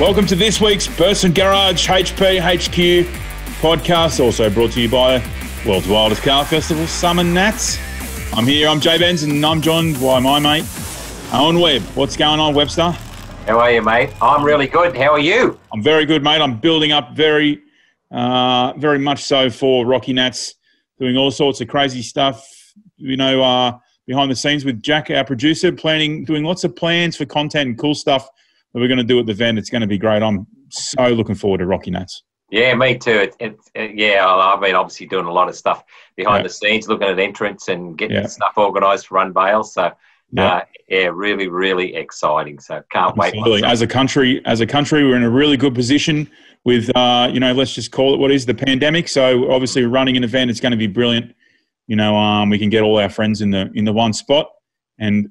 Welcome to this week's Burson Garage HPHQ podcast, also brought to you by World's Wildest Car Festival, Summernats. I'm here, I'm Jay Benz, and I'm joined by my mate, Owen Webb. What's going on, Webster? How are you, mate? I'm really good. How are you? I'm very good, mate. I'm building up very, uh, very much so for Rocky Nats, doing all sorts of crazy stuff, you know, uh, behind the scenes with Jack, our producer, planning, doing lots of plans for content and cool stuff that we're going to do at the event. It's going to be great. I'm so looking forward to Rocky Nats. Yeah, me too. It, it, it, yeah, I've been obviously doing a lot of stuff behind yeah. the scenes, looking at entrance and getting yeah. stuff organised for Unveil. So, yeah. Uh, yeah, really, really exciting. So, can't Absolutely. wait. As a country, as a country, we're in a really good position with, uh, you know, let's just call it what is the pandemic. So, obviously, running an event it's going to be brilliant. You know, um, we can get all our friends in the in the one spot and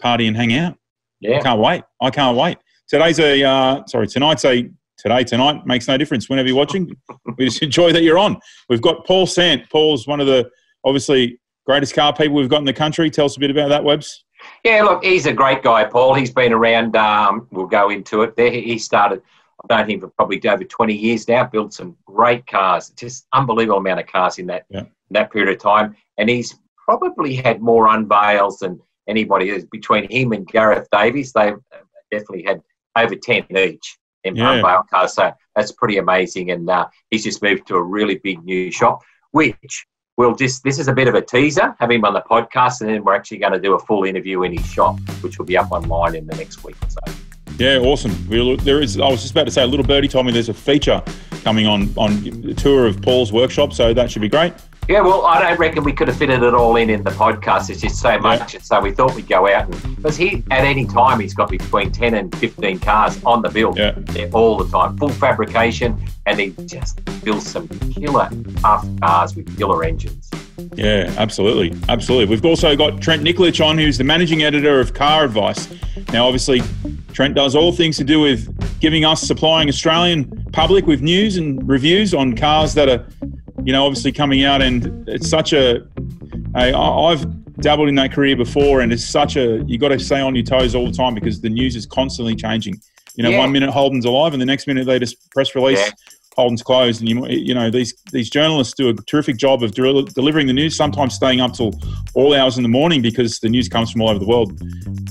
party and hang out. Yeah, I can't wait. I can't wait. Today's a uh, sorry. Tonight's a today tonight makes no difference. Whenever you're watching, we just enjoy that you're on. We've got Paul Sant. Paul's one of the obviously greatest car people we've got in the country. Tell us a bit about that, Webbs. Yeah, look, he's a great guy, Paul. He's been around. Um, we'll go into it. There, he started. I've known him for probably over 20 years now. Built some great cars. Just unbelievable amount of cars in that yeah. in that period of time. And he's probably had more unveils than anybody. Is between him and Gareth Davies, they've definitely had over 10 each in yeah. unveil cars. So that's pretty amazing. And uh, he's just moved to a really big new shop, which we'll just, this is a bit of a teaser, have him on the podcast, and then we're actually going to do a full interview in his shop, which will be up online in the next week or so. Yeah, awesome. We'll, there is. I was just about to say, a little birdie told me there's a feature coming on on the tour of Paul's workshop, so that should be great. Yeah, well, I don't reckon we could have fitted it all in in the podcast. It's just so much, yeah. so we thought we'd go out and because he at any time he's got between ten and fifteen cars on the build, yeah, all the time, full fabrication, and he just builds some killer tough cars with killer engines. Yeah, absolutely, absolutely. We've also got Trent Nikolic on, who's the managing editor of Car Advice. Now, obviously, Trent does all things to do with giving us, supplying Australian public with news and reviews on cars that are you know, obviously coming out and it's such a. a I've dabbled in that career before, and it's such a you got to stay on your toes all the time because the news is constantly changing. You know, yeah. one minute Holden's alive, and the next minute they just press release yeah. Holden's closed, and you you know these these journalists do a terrific job of de- delivering the news. Sometimes staying up till all hours in the morning because the news comes from all over the world.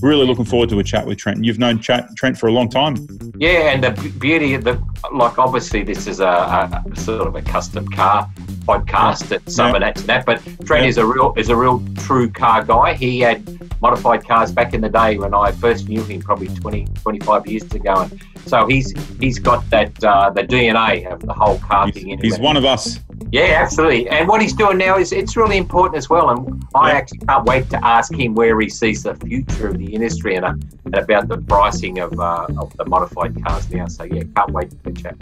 Really looking forward to a chat with Trent. You've known Trent for a long time. Yeah, and the beauty of the like obviously this is a, a sort of a custom car podcast at some yeah. of that, but Trent yeah. is a real is a real true car guy. He had modified cars back in the day when I first knew him, probably 20, 25 years ago, and so he's he's got that uh, the DNA of the whole car he's, thing in He's one of us. Yeah, absolutely. And what he's doing now is it's really important as well. And I yeah. actually can't wait to ask him where he sees the future of the industry and, uh, and about the pricing of, uh, of the modified cars now. So yeah, can't wait to chat.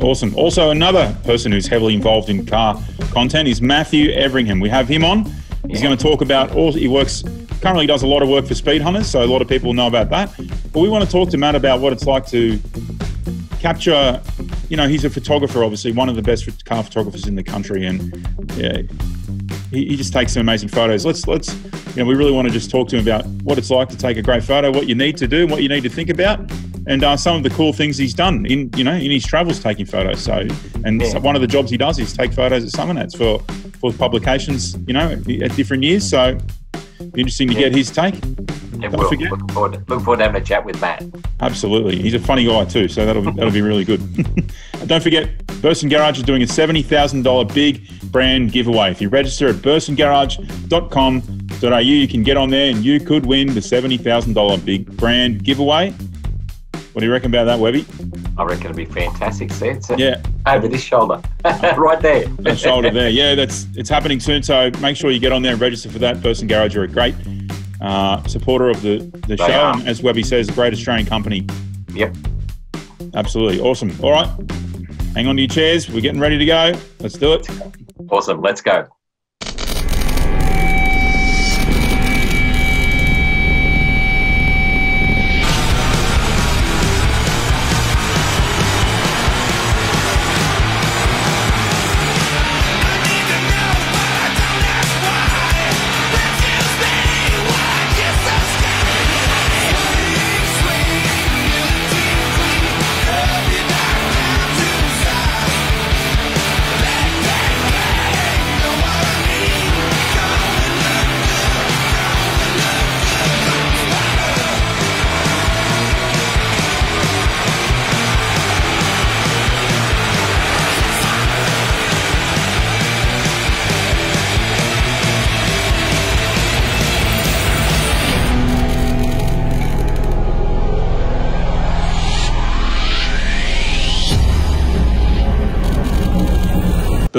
Awesome. Also, another person who's heavily involved in car content is Matthew Everingham. We have him on. He's yeah. going to talk about all. He works currently does a lot of work for Speedhunters, so a lot of people know about that. But we want to talk to Matt about what it's like to capture. You know, he's a photographer, obviously one of the best car photographers in the country, and yeah, he, he just takes some amazing photos. Let's let's you know, we really want to just talk to him about what it's like to take a great photo, what you need to do, what you need to think about, and uh, some of the cool things he's done in you know in his travels taking photos. So, and yeah. one of the jobs he does is take photos at Summernats for for publications, you know, at different years. So interesting to yeah. get his take. Don't will. Forget. Looking forward, to, looking forward to having a chat with Matt. Absolutely, he's a funny guy too, so that'll be, that'll be really good. Don't forget, Burson Garage is doing a seventy thousand dollar big brand giveaway. If you register at bursongarage.com.au, you can get on there and you could win the seventy thousand dollar big brand giveaway. What do you reckon about that, Webby? I reckon it'll be fantastic. See, it's uh, yeah. over this shoulder, right there. that shoulder there. Yeah, that's it's happening soon. So make sure you get on there and register for that. Burson Garage are a great uh, supporter of the, the show. And as Webby says, a great Australian company. Yep. Absolutely. Awesome. All right. Hang on to your chairs. We're getting ready to go. Let's do it. Awesome. Let's go.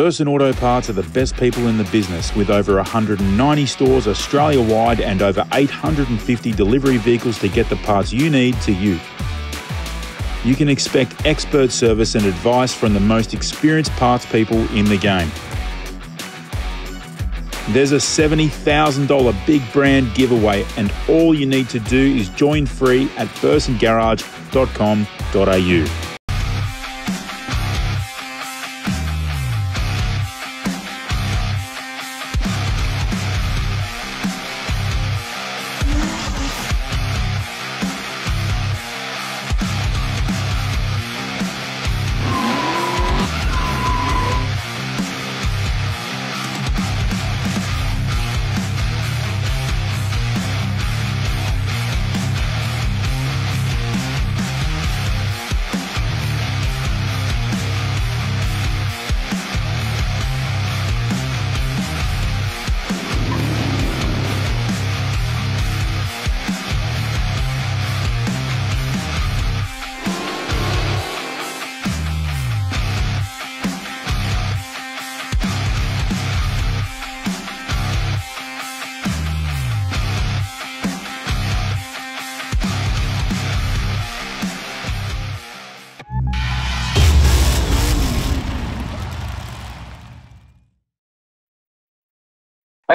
Burson Auto Parts are the best people in the business with over 190 stores Australia wide and over 850 delivery vehicles to get the parts you need to you. You can expect expert service and advice from the most experienced parts people in the game. There's a $70,000 big brand giveaway, and all you need to do is join free at bursongarage.com.au.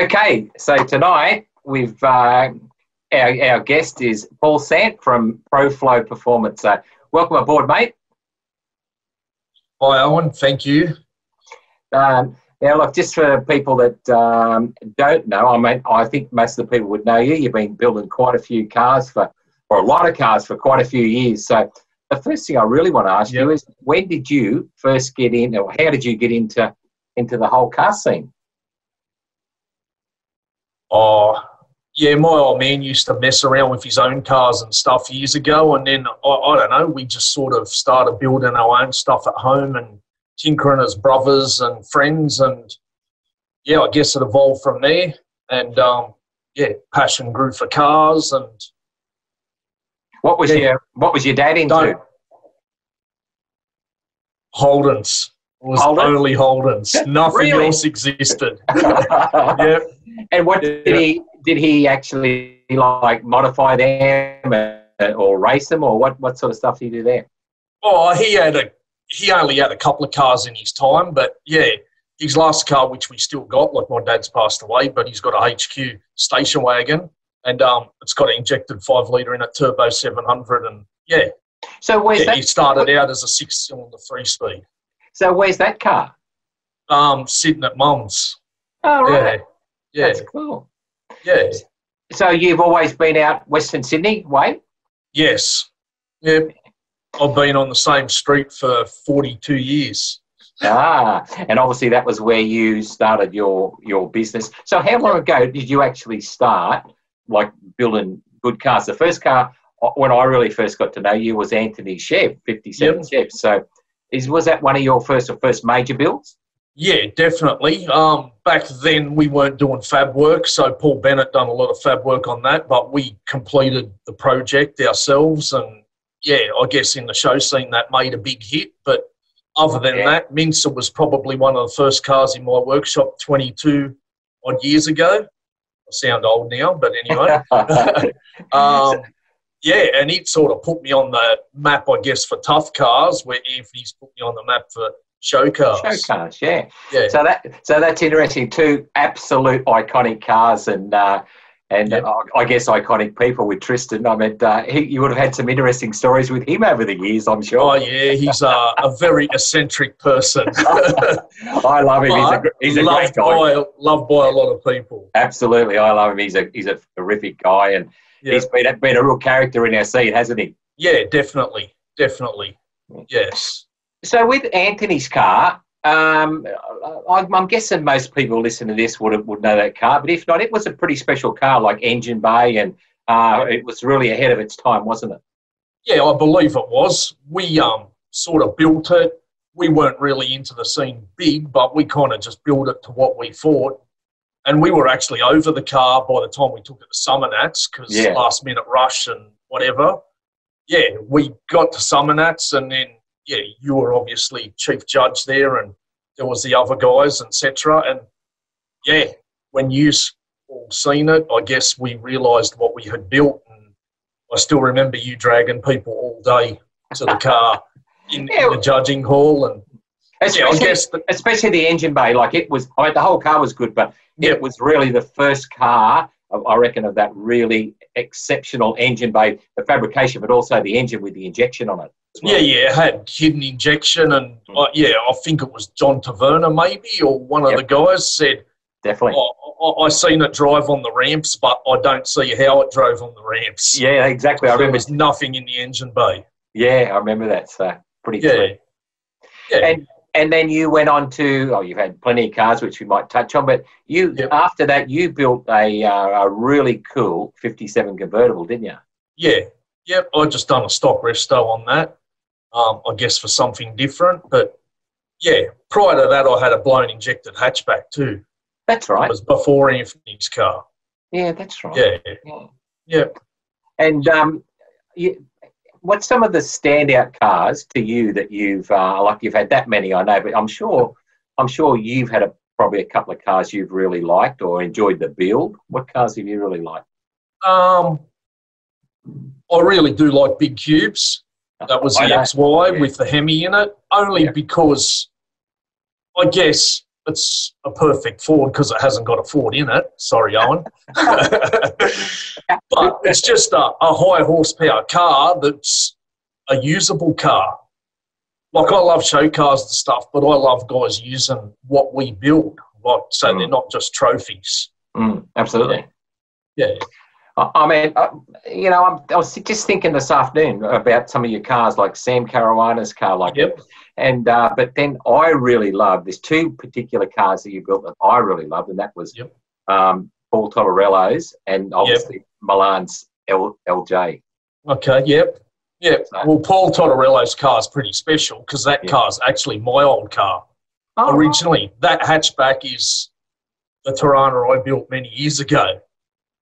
Okay, so tonight we've uh, our, our guest is Paul Sant from Proflo Performance. So welcome aboard, mate. Hi, Owen. Thank you. Um, now, look, just for people that um, don't know, I mean, I think most of the people would know you. You've been building quite a few cars for, or a lot of cars for quite a few years. So the first thing I really want to ask yep. you is, when did you first get in, or how did you get into into the whole car scene? Oh, yeah, my old man used to mess around with his own cars and stuff years ago. And then, I, I don't know, we just sort of started building our own stuff at home and tinkering as brothers and friends. And yeah, I guess it evolved from there. And um, yeah, passion grew for cars. And what was yeah, your what was your dad into? Holden's. It was Holden? only Holden's. Nothing really? else existed. yep. And what did he did he actually like modify them or race them or what what sort of stuff did he do there? Oh, he had a he only had a couple of cars in his time, but yeah, his last car, which we still got, like my dad's passed away, but he's got a HQ station wagon, and um, it's got an injected five liter in a turbo seven hundred, and yeah. So where's yeah, that? He started out as a six cylinder three speed. So where's that car? Um, sitting at mum's. Oh right. Yeah. Yeah. That's cool. Yeah. So you've always been out Western Sydney way? Yes. Yep. I've been on the same street for 42 years. Ah, and obviously that was where you started your your business. So how long ago did you actually start like building good cars? The first car uh, when I really first got to know you was Anthony Chev, 57 yep. Chev. So is was that one of your first or first major builds? Yeah, definitely. Um, back then we weren't doing fab work, so Paul Bennett done a lot of fab work on that, but we completed the project ourselves, and yeah, I guess in the show scene that made a big hit. But other than yeah. that, Mincer was probably one of the first cars in my workshop 22 odd years ago. I sound old now, but anyway. um, yeah, and it sort of put me on the map, I guess, for tough cars, where Anthony's put me on the map for show cars. Show cars, yeah. yeah. So that so that's interesting. Two absolute iconic cars, and uh, and yep. uh, I guess iconic people with Tristan. I mean, uh, he, you would have had some interesting stories with him over the years, I'm sure. Oh yeah, he's a, a very eccentric person. I love him. He's a, he's a great guy. By, loved by a lot of people. Absolutely, I love him. He's a he's a terrific guy, and yep. he's been been a real character in our scene, hasn't he? Yeah, definitely, definitely. Yes. So with Anthony's car, um, I'm guessing most people listening to this would would know that car, but if not, it was a pretty special car, like engine bay, and uh, it was really ahead of its time, wasn't it? Yeah, I believe it was. We um, sort of built it. We weren't really into the scene big, but we kind of just built it to what we thought. And we were actually over the car by the time we took it to Summernats because yeah. last minute rush and whatever. Yeah, we got to Summernats and then yeah, you were obviously chief judge there, and there was the other guys, etc. And yeah, when you all seen it, I guess we realised what we had built. And I still remember you dragging people all day to the car in, yeah. in the judging hall and. Especially, yeah, the, especially the engine bay, like it was. I mean, the whole car was good, but it was really the first car I reckon of that really exceptional engine bay, the fabrication, but also the engine with the injection on it. Well. Yeah, yeah, it had hidden injection, and mm. uh, yeah, I think it was John Taverner maybe, or one of yep. the guys said, definitely. Oh, I, I seen it drive on the ramps, but I don't see how it drove on the ramps. Yeah, exactly. I remember. There was nothing in the engine bay. Yeah, I remember that. So pretty. Yeah. Yeah. And and then you went on to oh, you've had plenty of cars which we might touch on, but you yep. after that you built a uh, a really cool '57 convertible, didn't you? Yeah. Yep. I just done a stock resto on that. Um, I guess for something different, but yeah. Prior to that, I had a blown injected hatchback too. That's right. It was before Anthony's car. Yeah, that's right. Yeah. Yeah. yeah. And um, you, what's some of the standout cars to you that you've uh, like? You've had that many, I know, but I'm sure, I'm sure you've had a, probably a couple of cars you've really liked or enjoyed the build. What cars have you really liked? Um, I really do like big cubes. That was the XY yeah. with the Hemi in it, only yeah. because I guess it's a perfect Ford because it hasn't got a Ford in it. Sorry, Owen. but it's just a, a high horsepower car that's a usable car. Like I love show cars and stuff, but I love guys using what we build, like so mm. they're not just trophies. Mm, absolutely. Yeah. I mean, you know, I'm, i was just thinking this afternoon about some of your cars, like Sam Caruana's car, like yep. And uh, but then I really love. There's two particular cars that you built that I really loved, and that was yep. um, Paul Tottorello's and obviously yep. Milan's L, LJ. Okay. Yep. Yep. So, well, Paul Tottorello's car is pretty special because that car is actually my old car. Oh, Originally, right. that hatchback is the Torana I built many years ago,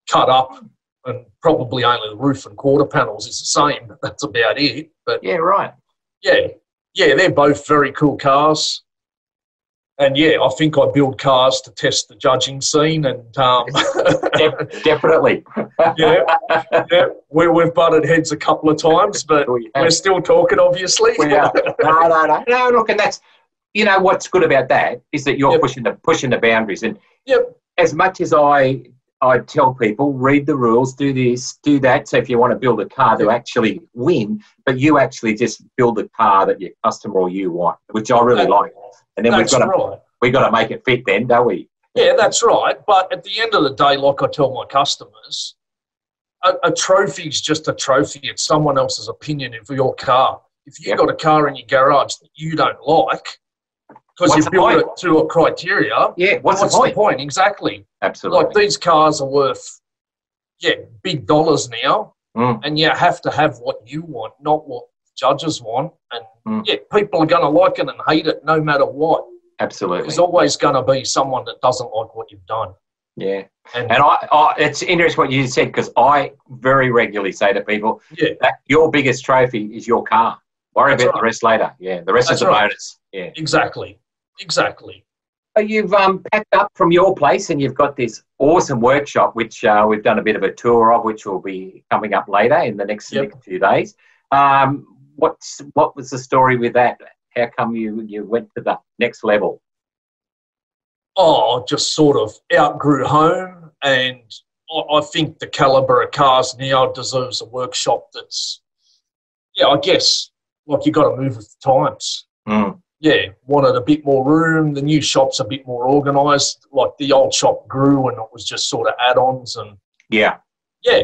cut up and probably only the roof and quarter panels is the same, but that's about it. But yeah, right. Yeah, yeah, they're both very cool cars. And yeah, I think I build cars to test the judging scene, and um, definitely, yeah, yeah. We, we've butted heads a couple of times, but we we're still talking, obviously. We are. No, no, no, no. Look, and that's you know what's good about that is that you're yep. pushing the pushing the boundaries, and yep. as much as I I tell people read the rules, do this, do that. So if you want to build a car to actually win, but you actually just build a car that your customer or you want, which I really like. And then we've got to right. we've got to make it fit then, don't we? Yeah, that's right. But at the end of the day, like I tell my customers, a, a trophy is just a trophy. It's someone else's opinion of your car. If you've yep. got a car in your garage that you don't like, because you built it to a criteria. Yeah, what's, what's the, point? the, point? Exactly. Absolutely. Like these cars are worth, yeah, big dollars now, mm. and you have to have what you want, not what judges want. And mm. yeah, people are going to like it and hate it no matter what. Absolutely. There's always going to be someone that doesn't like what you've done. Yeah. And, and I, I, it's interesting what you said because I very regularly say to people yeah. that your biggest trophy is your car. Worry That's about right. the rest later. Yeah, the rest That's is a right. bonus. Yeah. Exactly. Exactly. So you've um, packed up from your place and you've got this awesome workshop, which uh, we've done a bit of a tour of, which will be coming up later in the next yep. few days. Um, what's what was the story with that? How come you you went to the next level? Oh, just sort of outgrew home, and I think the caliber of cars now deserves a workshop that's, yeah, I guess like you've got to move with the times. Mm yeah, wanted a bit more room. The new shop's a bit more organised. Like the old shop grew and it was just sort of add-ons and yeah, yeah.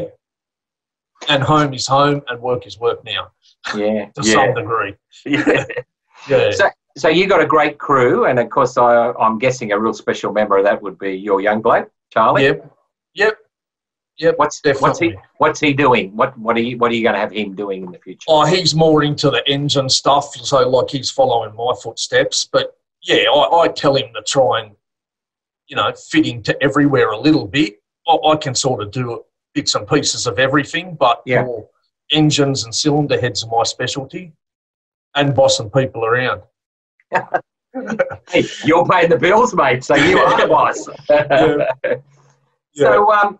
And home is home and work is work now. Yeah, to yeah. some degree. Yeah, yeah. So, so you got a great crew, and of course, I, I'm guessing a real special member of that would be your young bloke, Charlie. Yep, yep. Yep, what's definitely. what's he what's he doing? What what are you what are you going to have him doing in the future? Oh, he's more into the engine stuff, so like he's following my footsteps. But yeah, I, I tell him to try and you know fit into everywhere a little bit. I, I can sort of do bits and pieces of everything, but yeah. engines and cylinder heads are my specialty, and bossing people around. hey, You're paying the bills, mate, so you are the boss. yeah. So, um,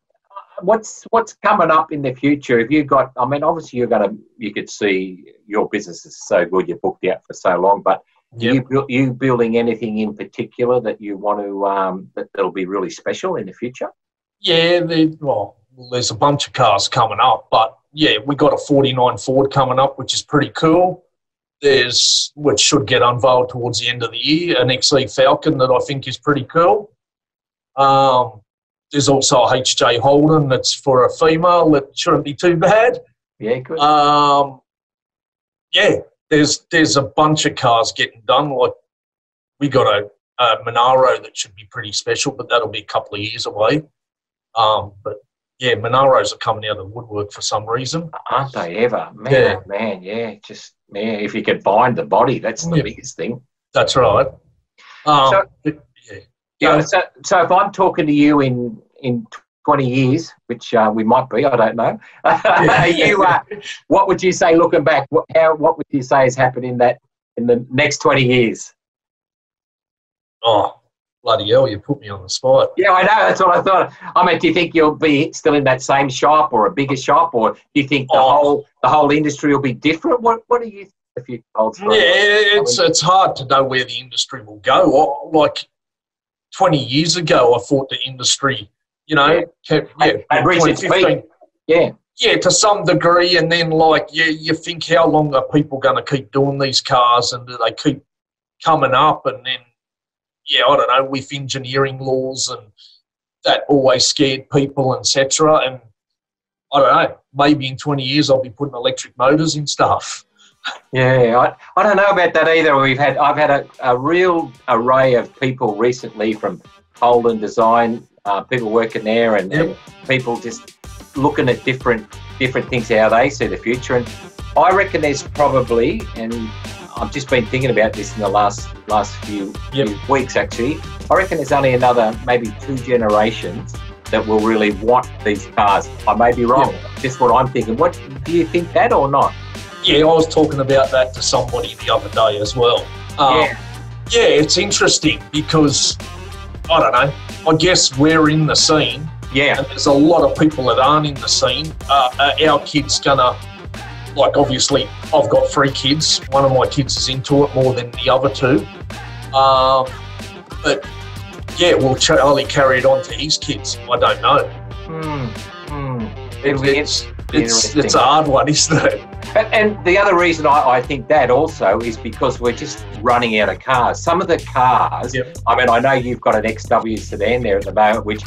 what's what's coming up in the future? Have you got? I mean, obviously, you're going to. You could see your business is so good. You're booked out for so long, but yep. you you building anything in particular that you want to um, that that'll be really special in the future? Yeah, well, there's a bunch of cars coming up, but yeah, we got a 49 Ford coming up, which is pretty cool. There's which should get unveiled towards the end of the year, an XE Falcon that I think is pretty cool. Um, there's also a HJ Holden that's for a female that shouldn't be too bad. Yeah, good. Um, yeah, there's there's a bunch of cars getting done. Like we got a, a Monaro that should be pretty special, but that'll be a couple of years away. Um, but yeah, Monaros are coming out of the woodwork for some reason. Aren't they ever? Man, yeah. man, yeah. Just man, if you could bind the body, that's the yeah. biggest thing. That's right. Um, so, yeah. So, so if I'm talking to you in in 20 years, which uh, we might be, I don't know. you, uh, what would you say looking back? What, how, what would you say has happened in that in the next 20 years? Oh, bloody hell, you put me on the spot. Yeah, I know. That's what I thought. I mean, do you think you'll be still in that same shop or a bigger shop, or do you think the oh. whole the whole industry will be different? What What do you? If you yeah, it's it's hard to know where the industry will go. Like twenty years ago, I thought the industry, you know, yeah, kept, yeah, at, yeah. Yeah, to some degree, and then like you, you think how long are people going to keep doing these cars, and do they keep coming up, and then yeah, I don't know, with engineering laws and that always scared people, etc. And I don't know, maybe in 20 years I'll be putting electric motors in stuff. Yeah, I, I don't know about that either. We've had I've had a, a real array of people recently from Holden Design, uh, people working there, and, yep. and people just looking at different different things how they see the future. And I reckon there's probably, and I've just been thinking about this in the last last few, yep. few weeks actually. I reckon there's only another maybe two generations that will really want these cars. I may be wrong. Yep. Just what I'm thinking. What do you think that or not? Yeah, I was talking about that to somebody the other day as well. Um, yeah. Yeah, it's interesting because I don't know. I guess we're in the scene. Yeah. And there's a lot of people that aren't in the scene. Uh, uh our kids gonna like obviously I've got three kids. One of my kids is into it more than the other two. Um, but yeah, will Charlie carry it on to his kids? I don't know. Hmm. hmm. It, it's it's it's a hard one, isn't it? And, and the other reason I, I, think that also is because we're just running out of cars. Some of the cars, yep. I mean, I know you've got an XW sedan there at the moment, which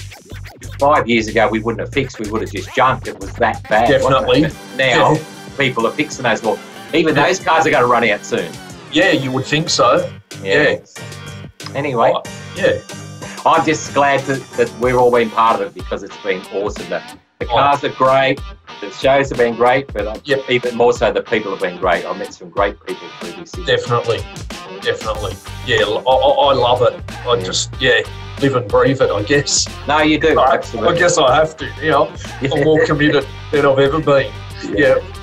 five years ago we wouldn't have fixed. We would have just junked. It was that bad. Definitely. Now. Yeah people are fixing those more. Even yeah. those cars are going to run out soon. Yeah, you would think so. Yeah. Anyway. Oh, yeah. I'm just glad that, that we've all been part of it because it's been awesome. The, the cars are great, the shows have been great, but yep. even more so, the people have been great. I met some great people through this year. Definitely, definitely. Yeah, I, I love it. I yeah. just, yeah, live and breathe it, I guess. No, you do. I, I guess I have to. You know, I'm more committed than I've ever been. yeah. yeah.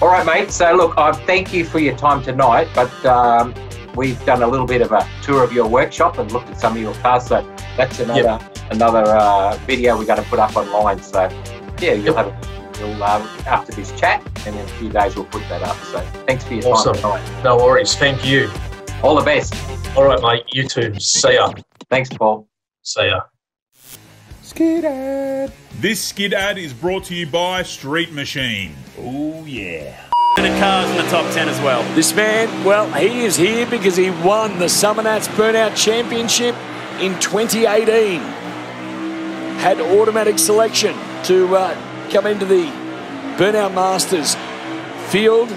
All right, mate. So, look, I thank you for your time tonight, but um, we've done a little bit of a tour of your workshop and looked at some of your cars. So that's another yep. Another uh, video we're going to put up online. So, yeah, you'll have you'll um, after this chat, and in a few days we'll put that up. So, thanks for your awesome. time tonight. No worries. Thank you. All the best. All right, mate. You too. See ya. Thanks, Paul. See ya. Skid ad. This skid ad is brought to you by Street Machine. Oh, yeah. And the cars in the top 10 as well. This man, well, he is here because he won the Summernats Burnout Championship in 2018. Had automatic selection to uh, come into the Burnout Masters field.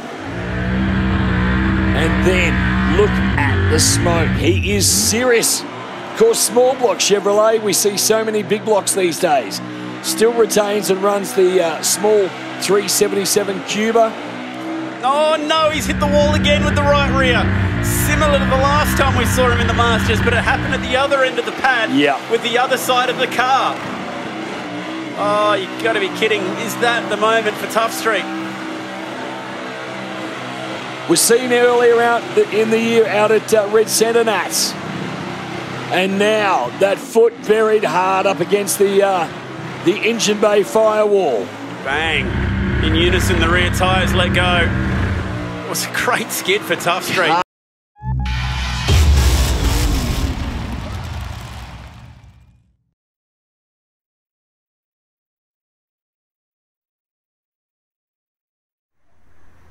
And then look at the smoke. He is serious. Of course, small block Chevrolet, we see so many big blocks these days. Still retains and runs the uh, small 377 Cuba. Oh no, he's hit the wall again with the right rear. Similar to the last time we saw him in the Masters, but it happened at the other end of the pad yeah. with the other side of the car. Oh, you've got to be kidding. Is that the moment for Tough Street? Was seen earlier out in the year out at uh, Red Centre Nats. And now that foot buried hard up against the uh, the engine bay firewall. Bang. In unison, the rear tyres let go. It was a great skid for Tough Street.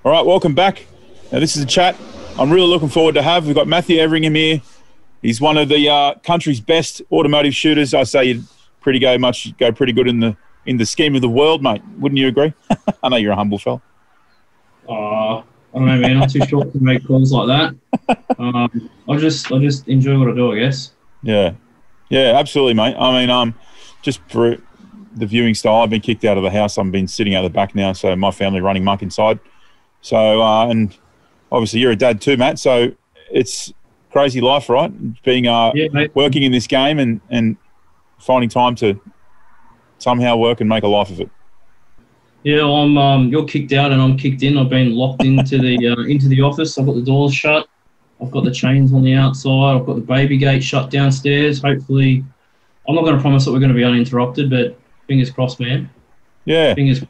All right, welcome back. Now, this is a chat I'm really looking forward to have. We've got Matthew Everingham here. He's one of the uh, country's best automotive shooters. I say you'd pretty go much go pretty good in the in the scheme of the world, mate. Wouldn't you agree? I know you're a humble fella. Uh, I don't know, man. I'm too short to make calls like that. Um, I just I just enjoy what I do, I guess. Yeah, yeah, absolutely, mate. I mean, um, just for the viewing style, I've been kicked out of the house. I've been sitting out the back now, so my family running muck inside. So, uh, and obviously you're a dad too, Matt. So it's crazy life, right? Being uh, yeah, working in this game and and finding time to somehow work and make a life of it. Yeah, I'm. Um, you're kicked out and I'm kicked in. I've been locked into the uh, into the office. I've got the doors shut. I've got the chains on the outside. I've got the baby gate shut downstairs. Hopefully, I'm not going to promise that we're going to be uninterrupted, but fingers crossed, man. Yeah. Fingers.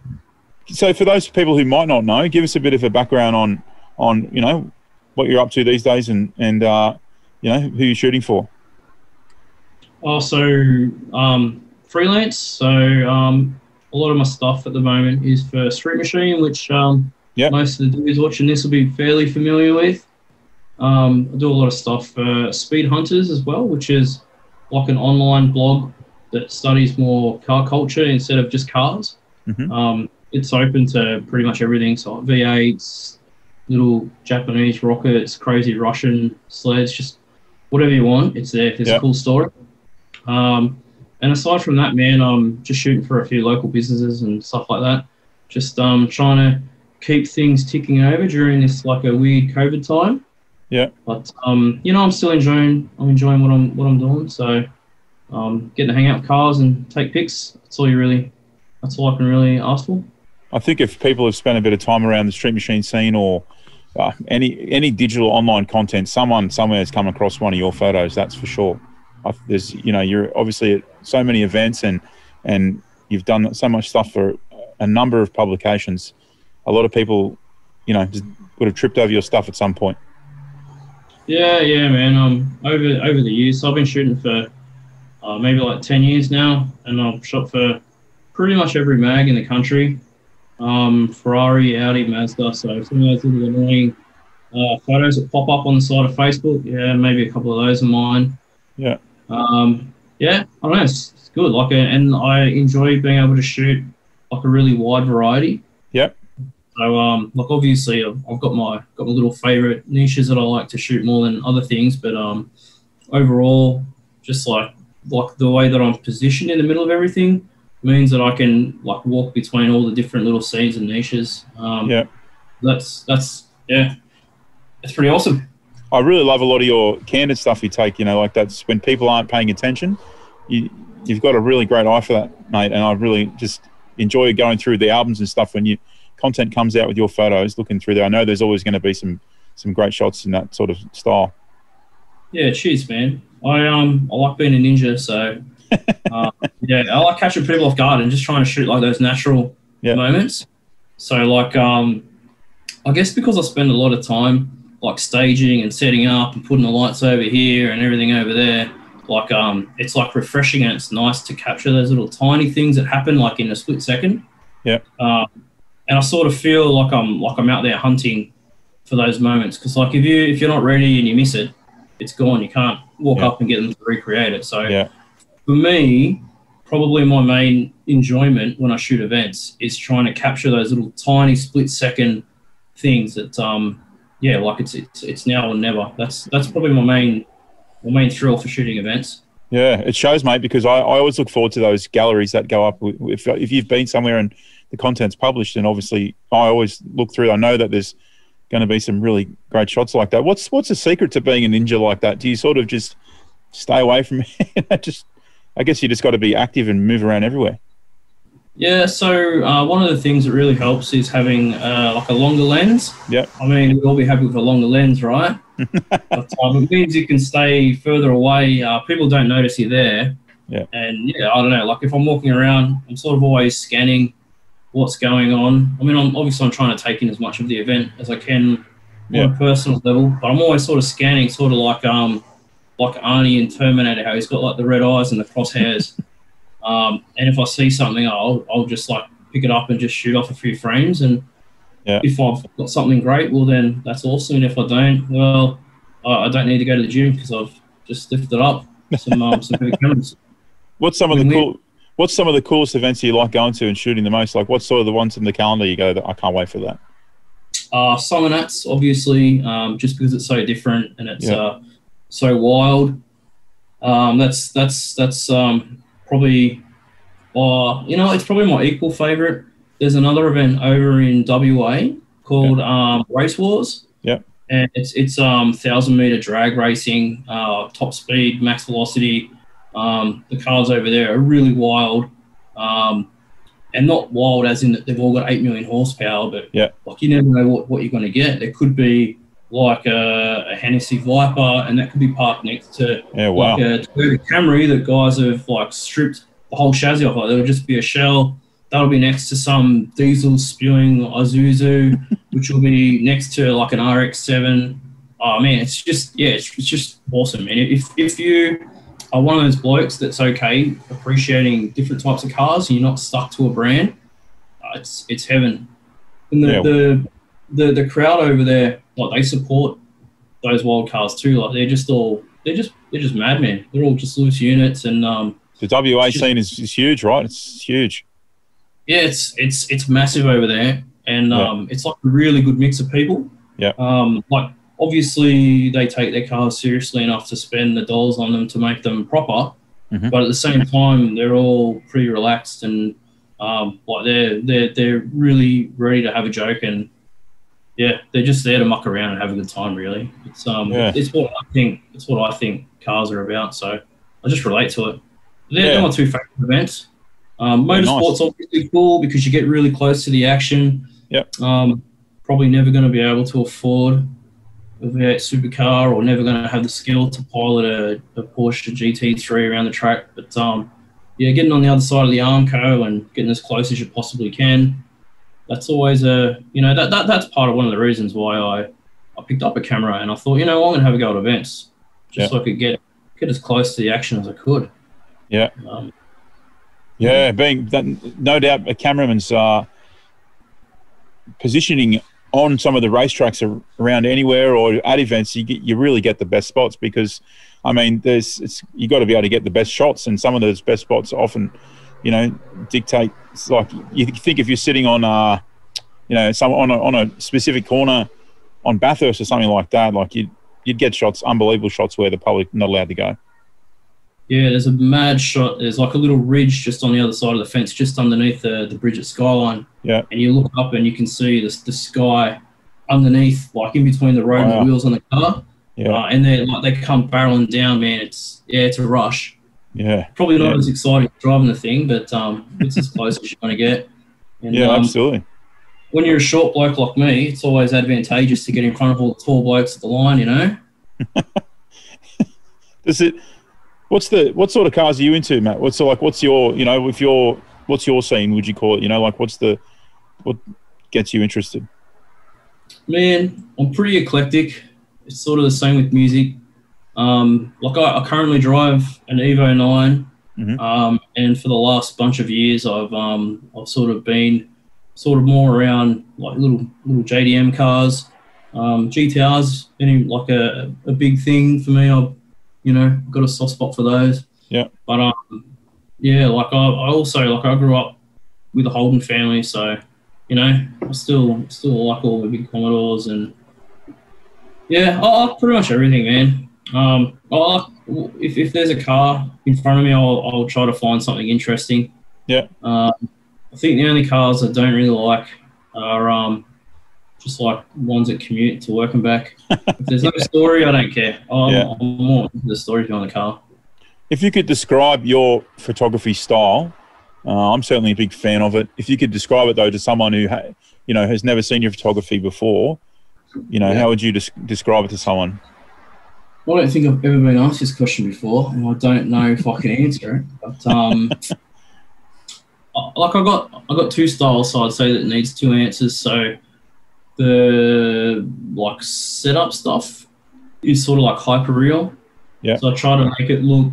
So, for those people who might not know, give us a bit of a background on on you know what you're up to these days and and uh, you know who you're shooting for. Also, um, freelance. So um, a lot of my stuff at the moment is for Street Machine, which um, yep. most of the dudes watching this will be fairly familiar with. Um, I do a lot of stuff for Speedhunters as well, which is like an online blog that studies more car culture instead of just cars. Mm-hmm. Um, it's open to pretty much everything, so V8s, little Japanese rockets, crazy Russian sleds, just whatever you want. It's there. It's yep. a cool story. Um, and aside from that, man, I'm just shooting for a few local businesses and stuff like that. Just um, trying to keep things ticking over during this like a weird COVID time. Yeah. But um, you know, I'm still enjoying. I'm enjoying what I'm what I'm doing. So, um, getting to hang out with cars and take pics. That's all you really. That's all I can really ask for. I think if people have spent a bit of time around the street machine scene or uh, any any digital online content, someone somewhere has come across one of your photos. That's for sure. there's you know you're obviously so many events and and you've done so much stuff for a number of publications. A lot of people, you know, would have tripped over your stuff at some point. Yeah, yeah, man. Um, over over the years, so I've been shooting for uh, maybe like ten years now, and I've shot for pretty much every mag in the country um, Ferrari, Audi, Mazda. So some of those little annoying uh, photos that pop up on the side of Facebook, yeah, maybe a couple of those are mine. Yeah. Um, yeah, I don't know. It's, it's good. Like, and I enjoy being able to shoot like a really wide variety. Yep. So, um, like obviously, I've, I've got my got my little favorite niches that I like to shoot more than other things, but um, overall, just like like the way that I'm positioned in the middle of everything, means that I can like walk between all the different little scenes and niches. Um, yeah, that's that's yeah, it's pretty awesome. I really love a lot of your candid stuff you take. You know, like that's when people aren't paying attention. You you've got a really great eye for that, mate. And I really just enjoy going through the albums and stuff when you content comes out with your photos. Looking through there, I know there's always going to be some some great shots in that sort of style. Yeah, cheers, man. I um I like being a ninja, so uh, yeah, I like catching people off guard and just trying to shoot like those natural moments. So like, um, I guess because I spend a lot of time like staging and setting up and putting the lights over here and everything over there, like um, it's like refreshing and it's nice to capture those little tiny things that happen like in a split second. Yeah. Uh, and I sort of feel like I'm like I'm out there hunting for those moments because like if you if you're not ready and you miss it, it's gone. You can't walk yeah. up and get them to recreate it. So yeah for me, probably my main enjoyment when I shoot events is trying to capture those little tiny split second things that, um, yeah, like it's, it's it's now or never. That's that's probably my main my main thrill for shooting events. Yeah, it shows, mate, because I, I always look forward to those galleries that go up. If, if you've been somewhere and the content's published, and obviously I always look through. I know that there's going to be some really great shots like that. What's what's the secret to being a ninja like that? Do you sort of just stay away from it? just I guess you just got to be active and move around everywhere. Yeah, so uh, one of the things that really helps is having uh, like a longer lens. Yeah. I mean, we'd all be happy with a longer lens, right? but um, it means you can stay further away. Uh, people don't notice you're there. Yeah. And yeah, I don't know. Like if I'm walking around, I'm sort of always scanning what's going on. I mean, I'm obviously I'm trying to take in as much of the event as I can Yeah. on a personal level, but I'm always sort of scanning, sort of like um like Arnie in Terminator, how he's got like the red eyes and the crosshairs. um, and if I see something, I'll I'll just like pick it up and just shoot off a few frames. And Yeah. if I've got something great, well then that's awesome. And if I don't, well, I, I don't need to go to the gym because I've just lifted up some um, some heavy cameras. What's some of the cool? What's some of the coolest events you like going to and shooting the most? Like, what's sort of the ones in the calendar you go that I can't wait for that? Uh, Summernats, obviously, um, just because it's so different and it's Yeah. uh, so wild. Um, that's that's that's um, probably, uh, you know, it's probably my equal favorite. There's another event over in WA called um, Race Wars. Yep. And it's it's um thousand meter drag racing, uh, top speed, max velocity. Um, the cars over there are really wild. Um, and not wild as in that they've all got 8 million horsepower, but Yeah. like you never know what, what you're going to get. There could be like a, a Hennessy Viper, and that could be parked next to Yeah, wow. like a Toyota Camry that guys have like stripped the whole chassis off. Like, there'll just be a shell. That'll be next to some diesel spewing Isuzu, which will be next to like an RX-7. Oh man, it's just yeah, it's, it's just awesome. And if if you are one of those blokes that's okay appreciating different types of cars and you're not stuck to a brand, uh, it's it's heaven. And the, Yeah. the the the crowd over there, like they support those wild cars too. Like they're just all they're just they're just madmen. They're all just loose units and um The WA scene is, is huge, right? It's huge. yeah, it's it's it's massive over there, and Yeah. um, it's like a really good mix of people. Yeah. Um, like obviously they take their cars seriously enough to spend the dollars on them to make them proper, Mhm. but at the same time they're all pretty relaxed and um, like they're they're they're really ready to have a joke and yeah, they're just there to muck around and have a good time. Really, it's um Yeah. it's what I think it's what I think cars are about. So I just relate to it. They're, Yeah. my two favorite events. Um, Yeah, nice. motorsport's obviously cool because you get really close to the action. Yep. Um, probably never going to be able to afford a V8 supercar or never going to have the skill to pilot a, a Porsche GT3 around the track. But um, yeah, getting on the other side of the Armco and getting as close as you possibly can. That's always a you know that, that that's part of one of the reasons why I, I picked up a camera and I thought you know I'm gonna have a go at events just so I could get get as close to the action as I could. Yeah. Um, Yeah, being that, no doubt a cameraman's uh, positioning on some of the racetracks ar- around anywhere or at events, you get, you really get the best spots because, I mean, there's it's you got to be able to get the best shots, and some of those best spots often, you know, dictate. It's like you think if you're sitting on, uh, you know, some on a, on a specific corner on Bathurst or something like that, like you'd you'd get shots, unbelievable shots where the public not allowed to go. Yeah, there's a mad shot. There's like a little ridge just on the other side of the fence, just underneath the, the bridge at Skyline. Yeah. And you look up and you can see the, the sky underneath, like in between the road and the wheels on the car. Yeah, Uh, and they like they come barreling down, man. It's yeah, it's a rush. Yeah, Probably not Yeah. as exciting as driving the thing, but um, it's as close as you're gonna get. And, yeah, um, absolutely. when you're a short bloke like me, it's always advantageous to get in front of all the tall blokes at the line, you know. Does it? What's the what sort of cars are you into, Matt? What's like what's your you know if your what's your scene? Would you call it? You know, like what's the what gets you interested? Man, I'm pretty eclectic. It's sort of the same with music. Um, like I, I currently drive an Evo 9, Mhm. um, and for the last bunch of years, I've um, I've sort of been sort of more around like little little JDM cars. Um, GTRs been like a, a big thing for me. I've you know got a soft spot for those. Yeah. But um, yeah, like I, I also like I grew up with a Holden family, so you know, I still still like all the big Commodores and yeah, I like pretty much everything, man. Um, I like, if, if there's a car in front of me, I'll, I'll try to find something interesting. Yeah. Um, I think the only cars I don't really like are um, just like ones that commute to work and back. if there's no story, I don't care. I'm, Yeah. I'm more into the story behind the car. If you could describe your photography style, uh, I'm certainly a big fan of it. If you could describe it though to someone who ha- you know has never seen your photography before, You know, yeah. how would you des- describe it to someone? I don't think I've ever been asked this question before, and I don't know if I can answer it. But um, like I got I got two styles, so I'd say that needs two answers. So the like setup stuff is sort of like hyper real. Yeah. So I try to make it look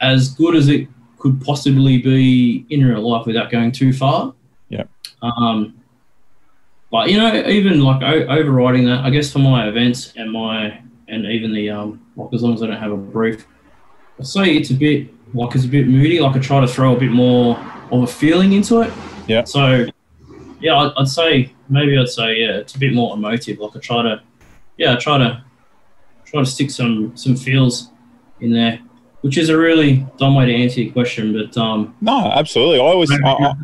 as good as it could possibly be in real life without going too far. Yeah. Um, but you know, even like o- overriding that, I guess for my events and my and even the um, like as long as I don't have a brief, I say it's a bit like it's a bit moody. Like I try to throw a bit more of a feeling into it. Yeah. So yeah, I'd, I'd say maybe I'd say yeah, it's a bit more emotive. Like I try to yeah, I try to try to stick some some feels in there which is a really dumb way to answer your question, but um, no, absolutely. I always, I, I,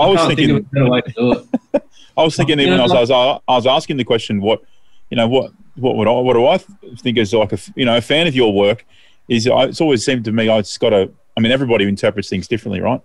I, was thinking think a better way to do it. I was thinking even as I was, I was asking the question, what, you know, what, what would I, what do I think is like a, you know, a fan of your work is it's always seemed to me oh, I just got a, I mean, everybody interprets things differently, right?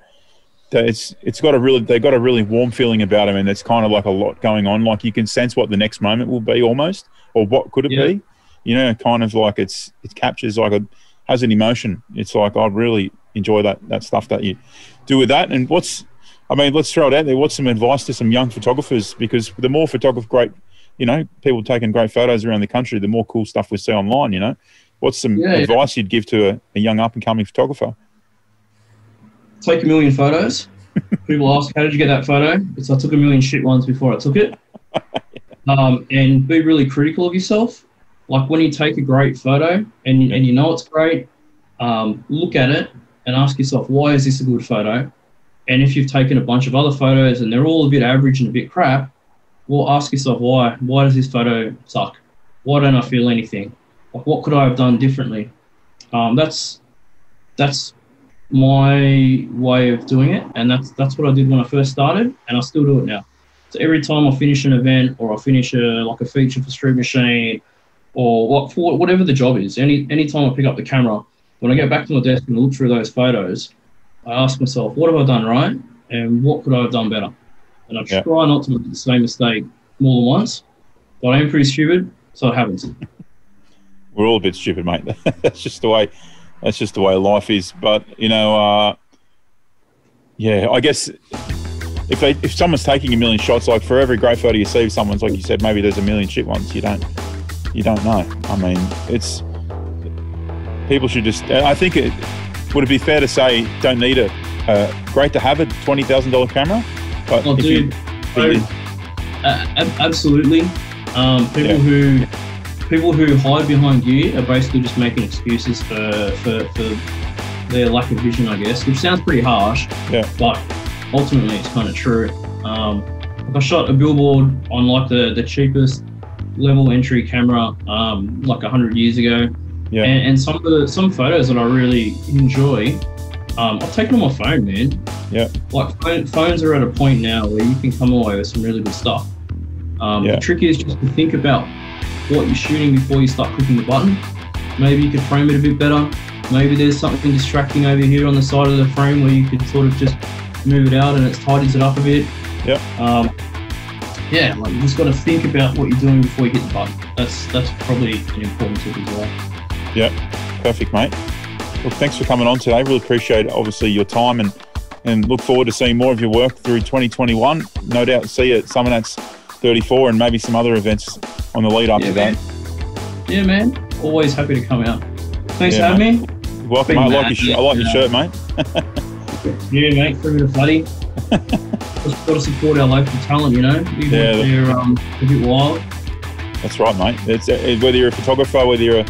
It's it's got a really they got a really warm feeling about them, and it's kind of like a lot going on. Like you can sense what the next moment will be, almost, or what could it yeah. be? You know, kind of like it's it captures like a has an emotion. It's like I really enjoy that that stuff that you do with that. And what's, I mean, let's throw it out there. What's some advice to some young photographers? Because the more photographer, great, you know, people taking great photos around the country, the more cool stuff we see online. You know, what's some yeah, advice yeah. you'd give to a, a young up and coming photographer? Take a million photos. people ask, "How did you get that photo?" It's I took a million shit ones before I took it. Um, and be really critical of yourself like when you take a great photo and, and you know it's great, um, look at it and ask yourself, why is this a good photo? And if you've taken a bunch of other photos and they're all a bit average and a bit crap, well, ask yourself why. Why does this photo suck? Why don't I feel anything? Like, what could I have done differently? Um, that's that's my way of doing it, and that's that's what I did when I first started, and I still do it now. So every time I finish an event or I finish a like a feature for Street Machine or what for whatever the job is. Any anytime I pick up the camera, when I get back to my desk and look through those photos, I ask myself, what have I done right, and what could I have done better? And I yeah. try not to make the same mistake more than once. But I am pretty stupid, so it happens. We're all a bit stupid, mate. that's just the way. That's just the way life is. But you know, uh, yeah, I guess if they, if someone's taking a million shots, like for every great photo you see, someone's like you said, maybe there's a million shit ones. You don't you don't know. I mean, it's people should just. I think it would it be fair to say don't need it. Uh, great to have a twenty thousand dollar camera, but well, dude, you, uh, absolutely. Um, people yeah. who people who hide behind gear are basically just making excuses for, for, for their lack of vision, I guess, which sounds pretty harsh. Yeah. But ultimately, it's kind of true. Um, I shot a billboard on like the, the cheapest level entry camera um, like hundred years ago. Yeah. And, and, some of the some photos that I really enjoy, um, I've taken on my phone, man. Yeah. Like phone, phones are at a point now where you can come away with some really good stuff. Um, yeah. The trick is just to think about what you're shooting before you start clicking the button. Maybe you could frame it a bit better. Maybe there's something distracting over here on the side of the frame where you could sort of just move it out and it tidies it up a bit. Yeah. Um, yeah, like you just got to think about what you're doing before you hit the button. That's that's probably an important tip as well. Yeah, perfect, mate. Well, thanks for coming on today. Really appreciate obviously your time and and look forward to seeing more of your work through 2021. No doubt see you at Summernats 34 and maybe some other events on the lead up yeah, to man. that. Yeah, man. Always happy to come out. Thanks yeah, for having mate. me. You're welcome. I like, your, I like your shirt, mate. yeah, mate. Bring it a floody. Just got to support our local talent, you know. Even yeah, if they're um, a bit wild. That's right, mate. It's uh, whether you're a photographer, whether you're a,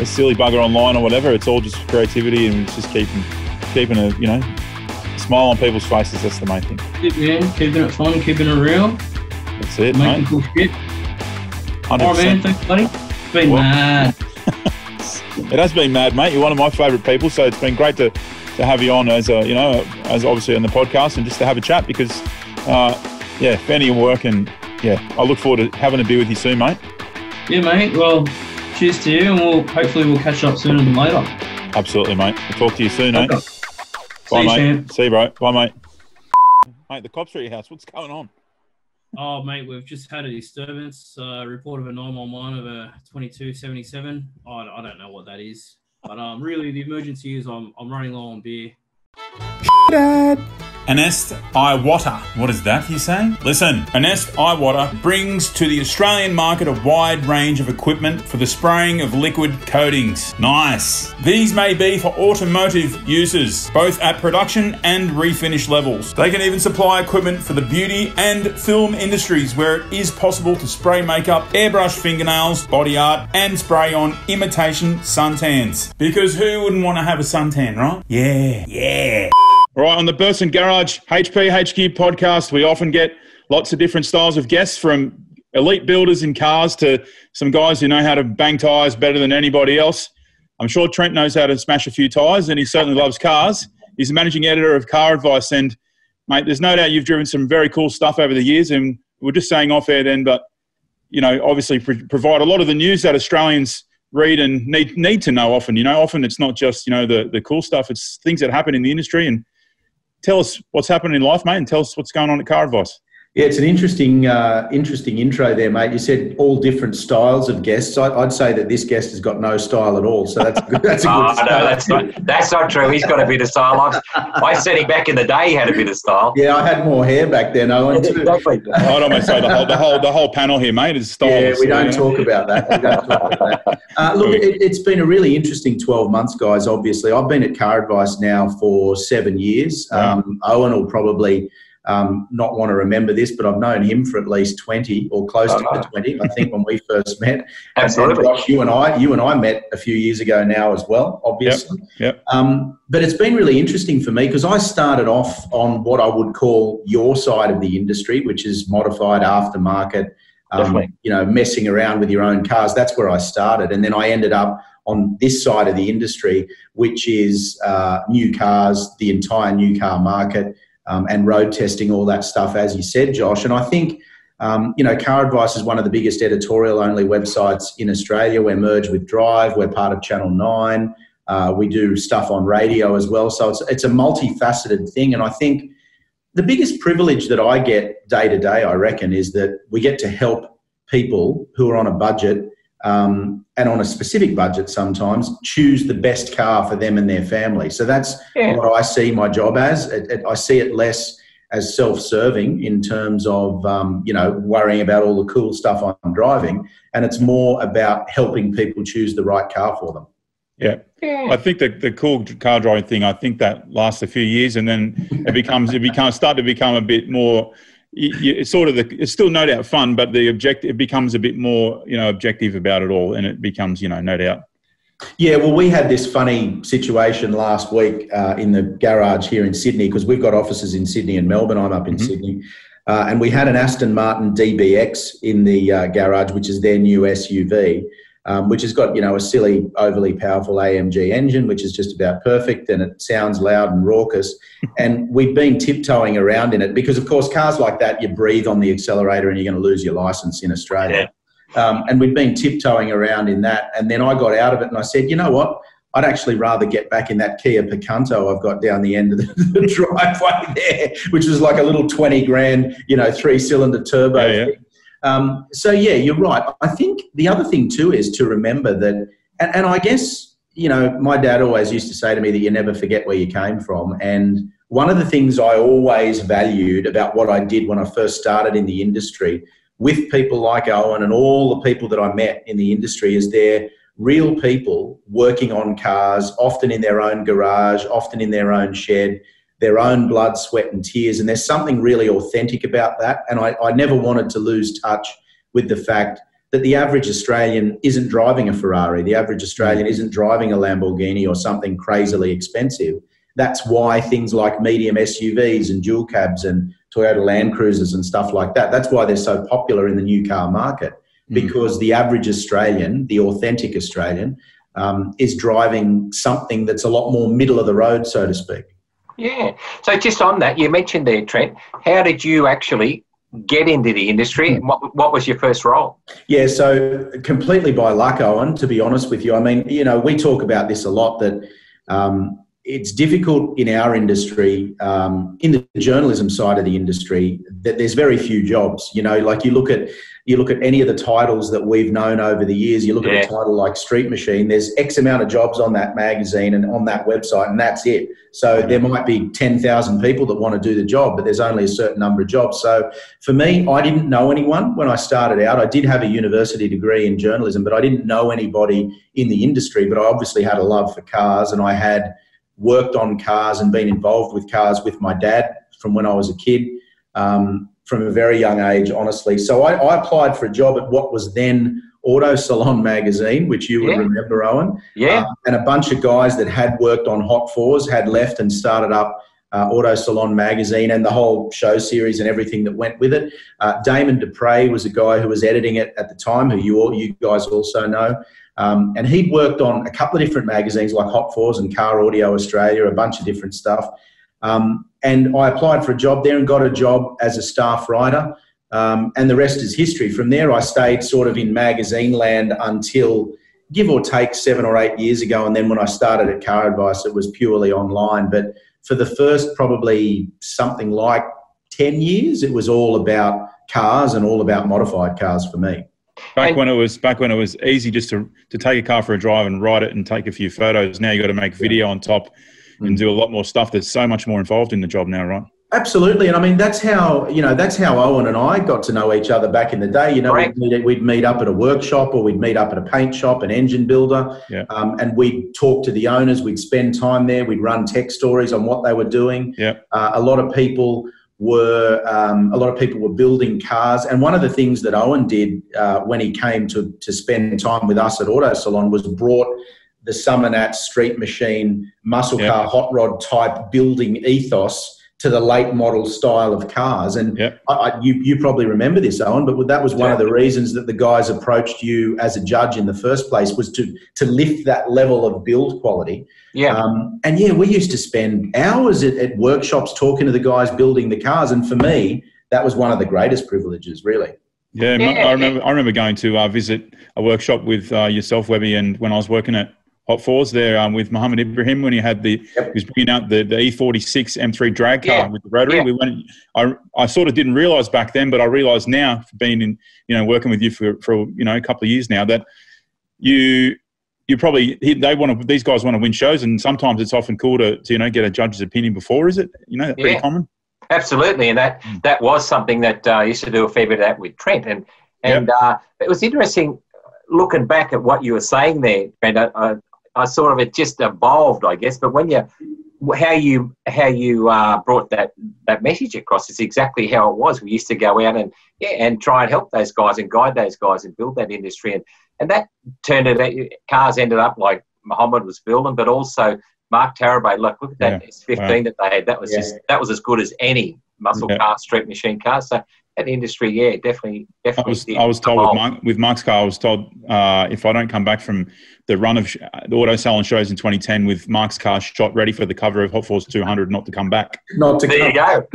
a, silly bugger online or whatever. It's all just creativity and it's just keeping keeping a you know smile on people's faces. That's the main thing. Man, keeping it fun, keeping it real. That's it, Making mate. cool shit. 100%. All right, man. Thanks, buddy. It's been well, mad. it has been mad, mate. You're one of my favourite people, so it's been great to to have you on as a, you know, as obviously on the podcast and just to have a chat because, uh, yeah, fan of your work and yeah, I look forward to having a beer with you soon, mate. Yeah, mate. Well, cheers to you, and we'll hopefully we'll catch up sooner than later. Absolutely, mate. We'll talk to you soon, okay. mate. Bye, See mate. You, See you, bro. Bye, mate. Mate, the cops are at your house. What's going on? Oh, mate, we've just had a disturbance. Uh, report of a 911 of a 2277. I, I don't know what that is. But um, really, the emergency is I'm, I'm running low on beer. Dad. Anest Iwata. What is that he's saying? Listen, Anest Iwata brings to the Australian market a wide range of equipment for the spraying of liquid coatings. Nice. These may be for automotive uses, both at production and refinish levels. They can even supply equipment for the beauty and film industries where it is possible to spray makeup, airbrush fingernails, body art, and spray on imitation suntans. Because who wouldn't want to have a suntan, right? Yeah, yeah. All right, on the Burson Garage HP HQ podcast, we often get lots of different styles of guests from elite builders in cars to some guys who know how to bang tyres better than anybody else. I'm sure Trent knows how to smash a few tyres and he certainly loves cars. He's the managing editor of Car Advice. And, mate, there's no doubt you've driven some very cool stuff over the years. And we're just saying off air then, but, you know, obviously provide a lot of the news that Australians read and need, need to know often. You know, often it's not just, you know, the, the cool stuff, it's things that happen in the industry and tell us what's happening in life, mate, and tell us what's going on at Car Advice. Yeah, it's an interesting, uh, interesting intro there, mate. You said all different styles of guests. I, would say that this guest has got no style at all. So that's a good, that's a good oh, start. no, that's not, that's not true. He's got a bit of style. I, I said he back in the day he had a bit of style. Yeah, I had more hair back then, Owen. Too. exactly. I'd almost say the whole, the whole, the whole panel here, mate, is style. Yeah, we don't talk about that. We don't talk about that. Uh, look, it, it's been a really interesting 12 months, guys. Obviously, I've been at Car Advice now for seven years. Um, Owen will probably um, not want to remember this, but I've known him for at least 20 or close to uh-huh. 20, I think, when we first met. Absolutely. And you and I, you and I met a few years ago now as well, obviously. Yep. yep. Um, but it's been really interesting for me because I started off on what I would call your side of the industry, which is modified aftermarket, um, you know, messing around with your own cars. That's where I started. And then I ended up on this side of the industry, which is uh, new cars, the entire new car market, um, and road testing, all that stuff, as you said, Josh. And I think, um, you know, Car Advice is one of the biggest editorial only websites in Australia. We're merged with Drive, we're part of Channel 9. Uh, we do stuff on radio as well. So it's, it's a multifaceted thing. And I think the biggest privilege that I get day to day, I reckon, is that we get to help people who are on a budget um, and on a specific budget sometimes choose the best car for them and their family. So that's yeah. what I see my job as. It, it, I see it less as self-serving in terms of um, you know worrying about all the cool stuff I'm driving, and it's more about helping people choose the right car for them. Yeah. yeah. I think the, the cool car driving thing, I think that lasts a few years and then it becomes, it becomes, start to become a bit more you, it's sort of the, it's still no doubt fun, but the objective it becomes a bit more you know objective about it all, and it becomes you know no doubt. Yeah, well, we had this funny situation last week uh, in the garage here in Sydney because we've got offices in Sydney and Melbourne. I'm up in mm-hmm. Sydney, uh, and we had an Aston Martin DBX in the uh, garage, which is their new SUV um, which has got you know a silly, overly powerful AMG engine, which is just about perfect, and it sounds loud and raucous. and we've been tiptoeing around in it because, of course, cars like that, you breathe on the accelerator and you're going to lose your license in Australia. Yeah. Um, and we've been tiptoeing around in that, and then I got out of it and I said, you know what? I'd actually rather get back in that Kia Picanto I've got down the end of the, the driveway there, which was like a little 20 grand, you know, three cylinder turbo. Yeah, yeah. Um, so yeah, you're right. I think the other thing too is to remember that, and, and I guess you know, my dad always used to say to me that you never forget where you came from, and one of the things I always valued about what I did when I first started in the industry with people like Owen and all the people that I met in the industry is they're real people working on cars, often in their own garage, often in their own shed, their own blood, sweat, and tears. And there's something really authentic about that. And I, I never wanted to lose touch with the fact that the average Australian isn't driving a Ferrari, the average Australian isn't driving a Lamborghini or something crazily expensive. That's why things like medium SUVs and dual cabs and Toyota Land Cruisers and stuff like that, that's why they're so popular in the new car market mm. because the average Australian, the authentic Australian, um, is driving something that's a lot more middle of the road, so to speak. Yeah. So just on that, you mentioned there, Trent. How did you actually get into the industry? What, what was your first role? Yeah, so completely by luck, Owen, to be honest with you. I mean, you know, we talk about this a lot that um, it's difficult in our industry, um, in the journalism side of the industry, that there's very few jobs. You know, like you look at you look at any of the titles that we've known over the years. You look yeah. at a title like Street Machine. There's X amount of jobs on that magazine and on that website, and that's it. So there might be ten thousand people that want to do the job, but there's only a certain number of jobs. So for me, I didn't know anyone when I started out. I did have a university degree in journalism, but I didn't know anybody in the industry. But I obviously had a love for cars, and I had worked on cars and been involved with cars with my dad from when I was a kid, um, from a very young age, honestly. So I, I, applied for a job at what was then Auto Salon magazine, which you would remember, Owen. Yeah. Uh, and a bunch of guys that had worked on Hot Fours had left and started up uh, Auto Salon magazine and the whole show series and everything that went with it. Uh, Damon Dupre was a guy who was editing it at the time, who you all, you guys also know. Um, and he'd worked on a couple of different magazines like Hot Fours and Car Audio Australia, a bunch of different stuff. Um, and I applied for a job there and got a job as a staff writer. Um, and the rest is history. From there, I stayed sort of in magazine land until give or take seven or eight years ago. And then when I started at Car Advice, it was purely online. But for the first probably something like 10 years, it was all about cars and all about modified cars for me. Back when it was back when it was easy just to, to take a car for a drive and ride it and take a few photos. Now you got to make video on top and do a lot more stuff. There's so much more involved in the job now, right? Absolutely, and I mean that's how you know that's how Owen and I got to know each other back in the day. You know, we'd meet, we'd meet, up at a workshop or we'd meet up at a paint shop, an engine builder, yeah. um, and we'd talk to the owners. We'd spend time there. We'd run tech stories on what they were doing. Yeah. Uh, a lot of people were um, a lot of people were building cars, and one of the things that Owen did uh, when he came to to spend time with us at Auto Salon was brought the Summernat Street Machine muscle car hot rod type building ethos to the late model style of cars. And yep. I, I, you, you probably remember this, Owen, but that was one yeah. of the reasons that the guys approached you as a judge in the first place was to, to lift that level of build quality. Yeah. Um, and yeah, we used to spend hours at, at workshops talking to the guys building the cars. And for me, that was one of the greatest privileges, really. Yeah, yeah, I remember. I remember going to uh, visit a workshop with uh, yourself, Webby, and when I was working at Hot Fours there um, with Mohammed Ibrahim when he had the yep. he was bringing out the, the E46 M3 drag car yeah. with the rotary. Yeah. We went. I, I sort of didn't realise back then, but I realise now, being in you know working with you for for you know a couple of years now, that you you probably they want to these guys want to win shows, and sometimes it's often cool to, to you know get a judge's opinion before. Is it you know pretty common? Absolutely, and that mm. that was something that uh, I used to do a fair bit of that with Trent, and and yep. uh, it was interesting looking back at what you were saying there, Trent. I, I sort of it just evolved, I guess. But when you how you how you uh, brought that that message across is exactly how it was. We used to go out and yeah and try and help those guys and guide those guys and build that industry and and that turned it. Cars ended up like Muhammad was building, but also Mark Tarabay. Look, look at that yeah. S15 wow. that they had. That was yeah. just that was as good as any muscle yeah. car, street machine car. So that industry, yeah, definitely, definitely. I was, I was told with, Mark, with Mark's car, I was told uh, if I don't come back from the run of sh- the auto salon shows in 2010 with Mark's car shot ready for the cover of Hot Fours 200, not to come back. Not to there come, you go.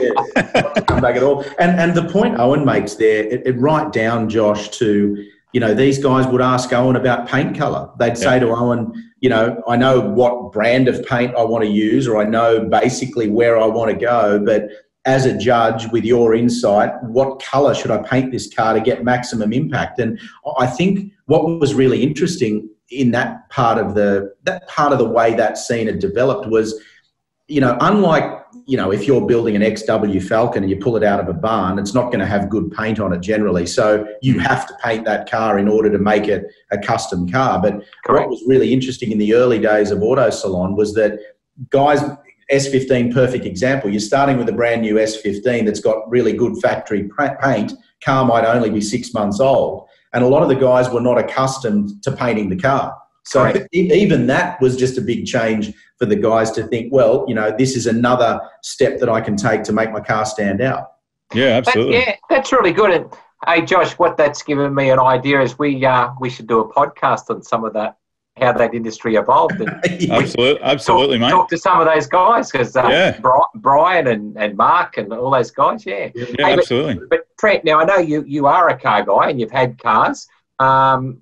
yeah, not to come back at all. And and the point Owen makes there, it, it right down, Josh, to you know these guys would ask Owen about paint color. They'd say to Owen, you know, I know what brand of paint I want to use, or I know basically where I want to go, but as a judge with your insight, what colour should I paint this car to get maximum impact? And I think what was really interesting in that part of the that part of the way that scene had developed was, you know, unlike you know, if you're building an XW Falcon and you pull it out of a barn, it's not going to have good paint on it generally. So you hmm. have to paint that car in order to make it a custom car. But Correct. what was really interesting in the early days of Auto Salon was that guys S15, perfect example. You're starting with a brand new S15 that's got really good factory paint. Car might only be six months old. And a lot of the guys were not accustomed to painting the car. So right. even that was just a big change for the guys to think, well, you know, this is another step that I can take to make my car stand out. Yeah, absolutely. That, yeah, that's really good. And hey, Josh, what that's given me an idea is we uh, we should do a podcast on some of that how that industry evolved. And absolutely, absolutely, talk, mate. Talk to some of those guys because uh, yeah. Brian and, and Mark and all those guys. Yeah, yeah, hey, absolutely. But, but, Trent, now I know you you are a car guy and you've had cars. Um,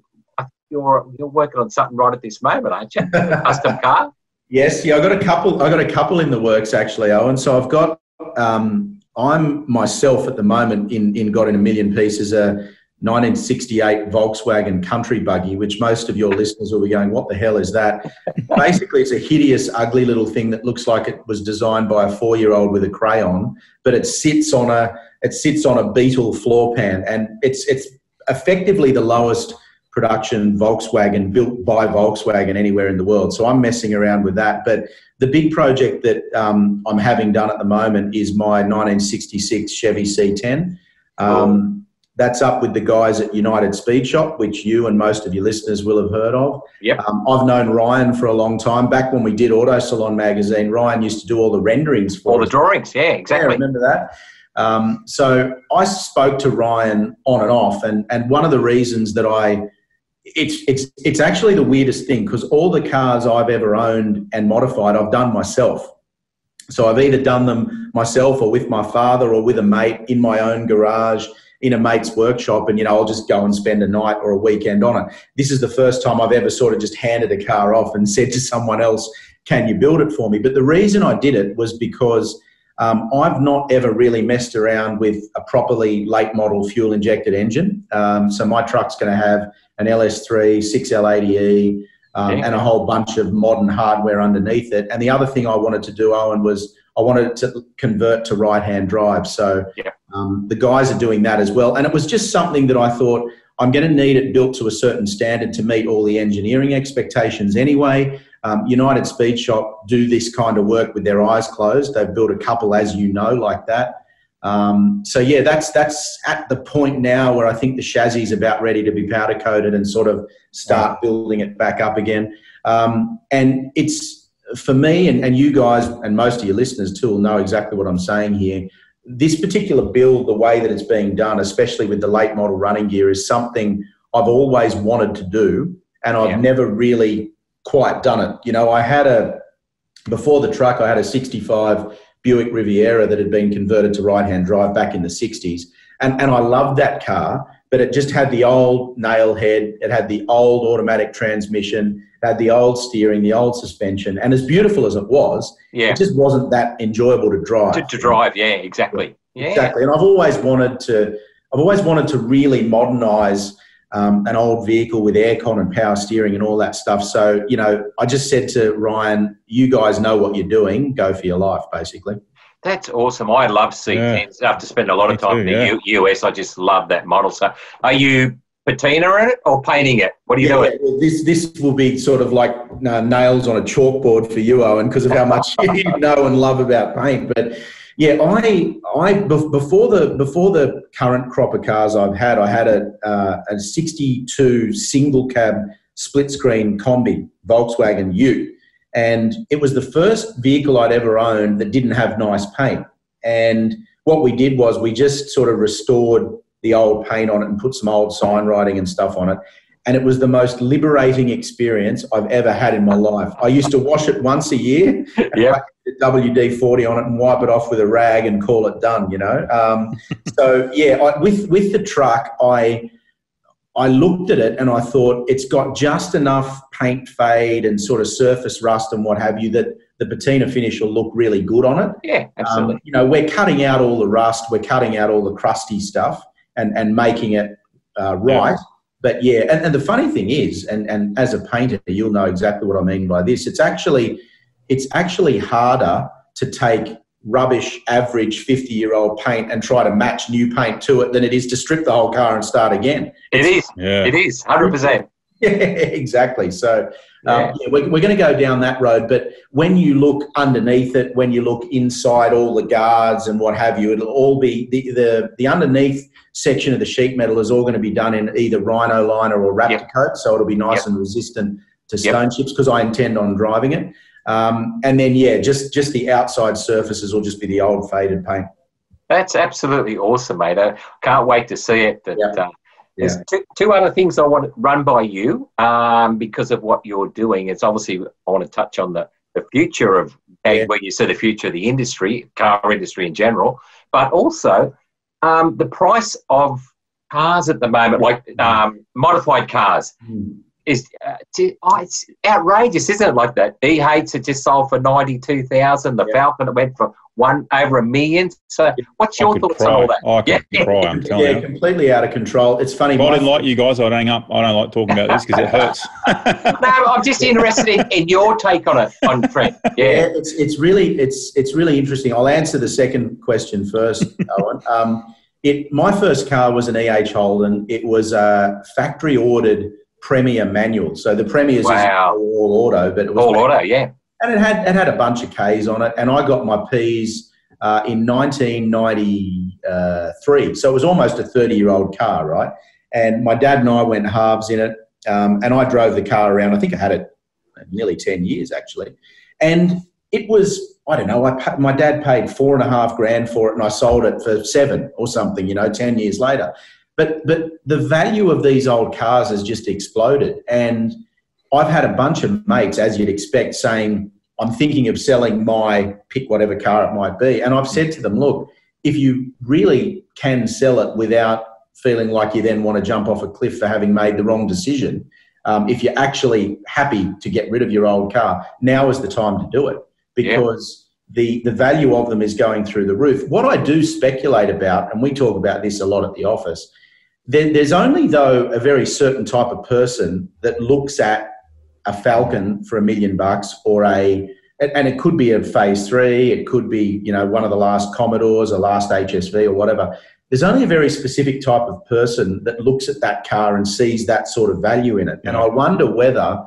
you're you're working on something right at this moment, aren't you? A custom car. Yes, yeah, I got a couple. I got a couple in the works actually, Owen. So I've got. Um, I'm myself at the moment in in got in a million pieces a 1968 Volkswagen Country Buggy, which most of your listeners will be going, "What the hell is that?" Basically, it's a hideous, ugly little thing that looks like it was designed by a four-year-old with a crayon, but it sits on a it sits on a Beetle floor pan, and it's it's effectively the lowest production Volkswagen built by Volkswagen anywhere in the world. So I'm messing around with that. But the big project that um, I'm having done at the moment is my 1966 Chevy C10. Um, that's up with the guys at United Speed Shop, which you and most of your listeners will have heard of. Yep. Um, I've known Ryan for a long time. Back when we did Auto Salon magazine, Ryan used to do all the renderings for all us. the drawings. Yeah, exactly. Yeah, remember that? Um, so I spoke to Ryan on and off, and, and one of the reasons that I it's it's it's actually the weirdest thing because all the cars I've ever owned and modified I've done myself. So I've either done them myself or with my father or with a mate in my own garage in a mate's workshop and you know I'll just go and spend a night or a weekend on it. This is the first time I've ever sort of just handed a car off and said to someone else, "Can you build it for me?" But the reason I did it was because um, I've not ever really messed around with a properly late model fuel injected engine. Um, so my truck's going to have an LS3, 6L80E, um, and a whole bunch of modern hardware underneath it. And the other thing I wanted to do, Owen, was I wanted to convert to right hand drive. So yeah. um, the guys are doing that as well. And it was just something that I thought I'm going to need it built to a certain standard to meet all the engineering expectations anyway. Um, United Speed Shop do this kind of work with their eyes closed. They've built a couple, as you know, like that. Um, so yeah, that's that's at the point now where I think the chassis is about ready to be powder coated and sort of start building it back up again. Um, and it's for me and, and you guys and most of your listeners too will know exactly what I'm saying here. This particular build, the way that it's being done, especially with the late model running gear, is something I've always wanted to do, and I've yeah. never really quite done it. You know, I had a before the truck, I had a 65 Buick Riviera that had been converted to right hand drive back in the 60s. And, and I loved that car, but it just had the old nail head, it had the old automatic transmission, had the old steering, the old suspension. And as beautiful as it was, yeah. it just wasn't that enjoyable to drive. To, to drive, yeah, exactly. Yeah. Exactly. And I've always wanted to, I've always wanted to really modernize um, an old vehicle with aircon and power steering and all that stuff. So, you know, I just said to Ryan, you guys know what you're doing, go for your life, basically. That's awesome. I love C10s. Yeah. After spending a lot of time too, in the yeah. US, I just love that model. So, are you patina in it or painting it? What are you yeah, doing? Well, this this will be sort of like uh, nails on a chalkboard for you, Owen, because of how much you know and love about paint. But yeah, I I before the before the current crop of cars I've had, I had a uh, a '62 single cab split screen Kombi Volkswagen Ute, and it was the first vehicle I'd ever owned that didn't have nice paint. And what we did was we just sort of restored the old paint on it and put some old sign writing and stuff on it. And it was the most liberating experience I've ever had in my life. I used to wash it once a year. Yeah. WD 40 on it and wipe it off with a rag and call it done, you know. Um, so, yeah, I, with, with the truck, I, I looked at it and I thought it's got just enough paint fade and sort of surface rust and what have you that the patina finish will look really good on it. Yeah, absolutely. Um, you know, we're cutting out all the rust, we're cutting out all the crusty stuff and, and making it uh, right. Yeah. But yeah, and, and the funny thing is, and, and as a painter, you'll know exactly what I mean by this. It's actually it's actually harder to take rubbish, average 50 year old paint and try to match new paint to it than it is to strip the whole car and start again. It is. Yeah. It is. 100%. Yeah, exactly. So um, yeah. yeah we're, we're going to go down that road. But when you look underneath it, when you look inside all the guards and what have you, it'll all be the, the, the underneath section of the sheet metal is all going to be done in either rhino liner or raptor yep. coat. So it'll be nice yep. and resistant to stone yep. chips because I intend on driving it. Um, and then, yeah, just, just the outside surfaces will just be the old faded paint. That's absolutely awesome, mate. I can't wait to see it. But, yeah. Uh, there's yeah. two, two other things I want to run by you um, because of what you're doing. It's obviously, I want to touch on the, the future of, yeah. where you say the future of the industry, car industry in general, but also um, the price of cars at the moment, like um, modified cars. Mm is uh, oh, it's outrageous, isn't it? Like that. E hates it just sold for ninety two thousand. The yeah. Falcon it went for one over a million. So, what's your thoughts cry. on all that? I could yeah. cry. I'm telling yeah, you, completely out of control. It's funny. If I didn't like you guys, I'd hang up. I don't like talking about this because it hurts. no, I'm just interested in, in, your take on it, on Trent. Yeah. yeah, it's it's really it's it's really interesting. I'll answer the second question first, Owen. Um, it my first car was an EH Holden. It was a factory ordered Premier manual. So the Premier's wow. all auto, but it was all auto, yeah. And it had it had a bunch of Ks on it, and I got my Ps uh, in 1993. So it was almost a 30 year old car, right? And my dad and I went halves in it, um, and I drove the car around. I think I had it nearly 10 years actually, and it was I don't know. I my dad paid four and a half grand for it, and I sold it for seven or something. You know, ten years later. But but the value of these old cars has just exploded, and I've had a bunch of mates, as you'd expect, saying I'm thinking of selling my pick whatever car it might be, and I've said to them, look, if you really can sell it without feeling like you then want to jump off a cliff for having made the wrong decision. Um, if you're actually happy to get rid of your old car, now is the time to do it because yeah. the, the value of them is going through the roof. What I do speculate about, and we talk about this a lot at the office, there, there's only, though, a very certain type of person that looks at a Falcon for a million bucks or a and it could be a phase three, it could be, you know, one of the last Commodores, a last HSV or whatever. There's only a very specific type of person that looks at that car and sees that sort of value in it. And I wonder whether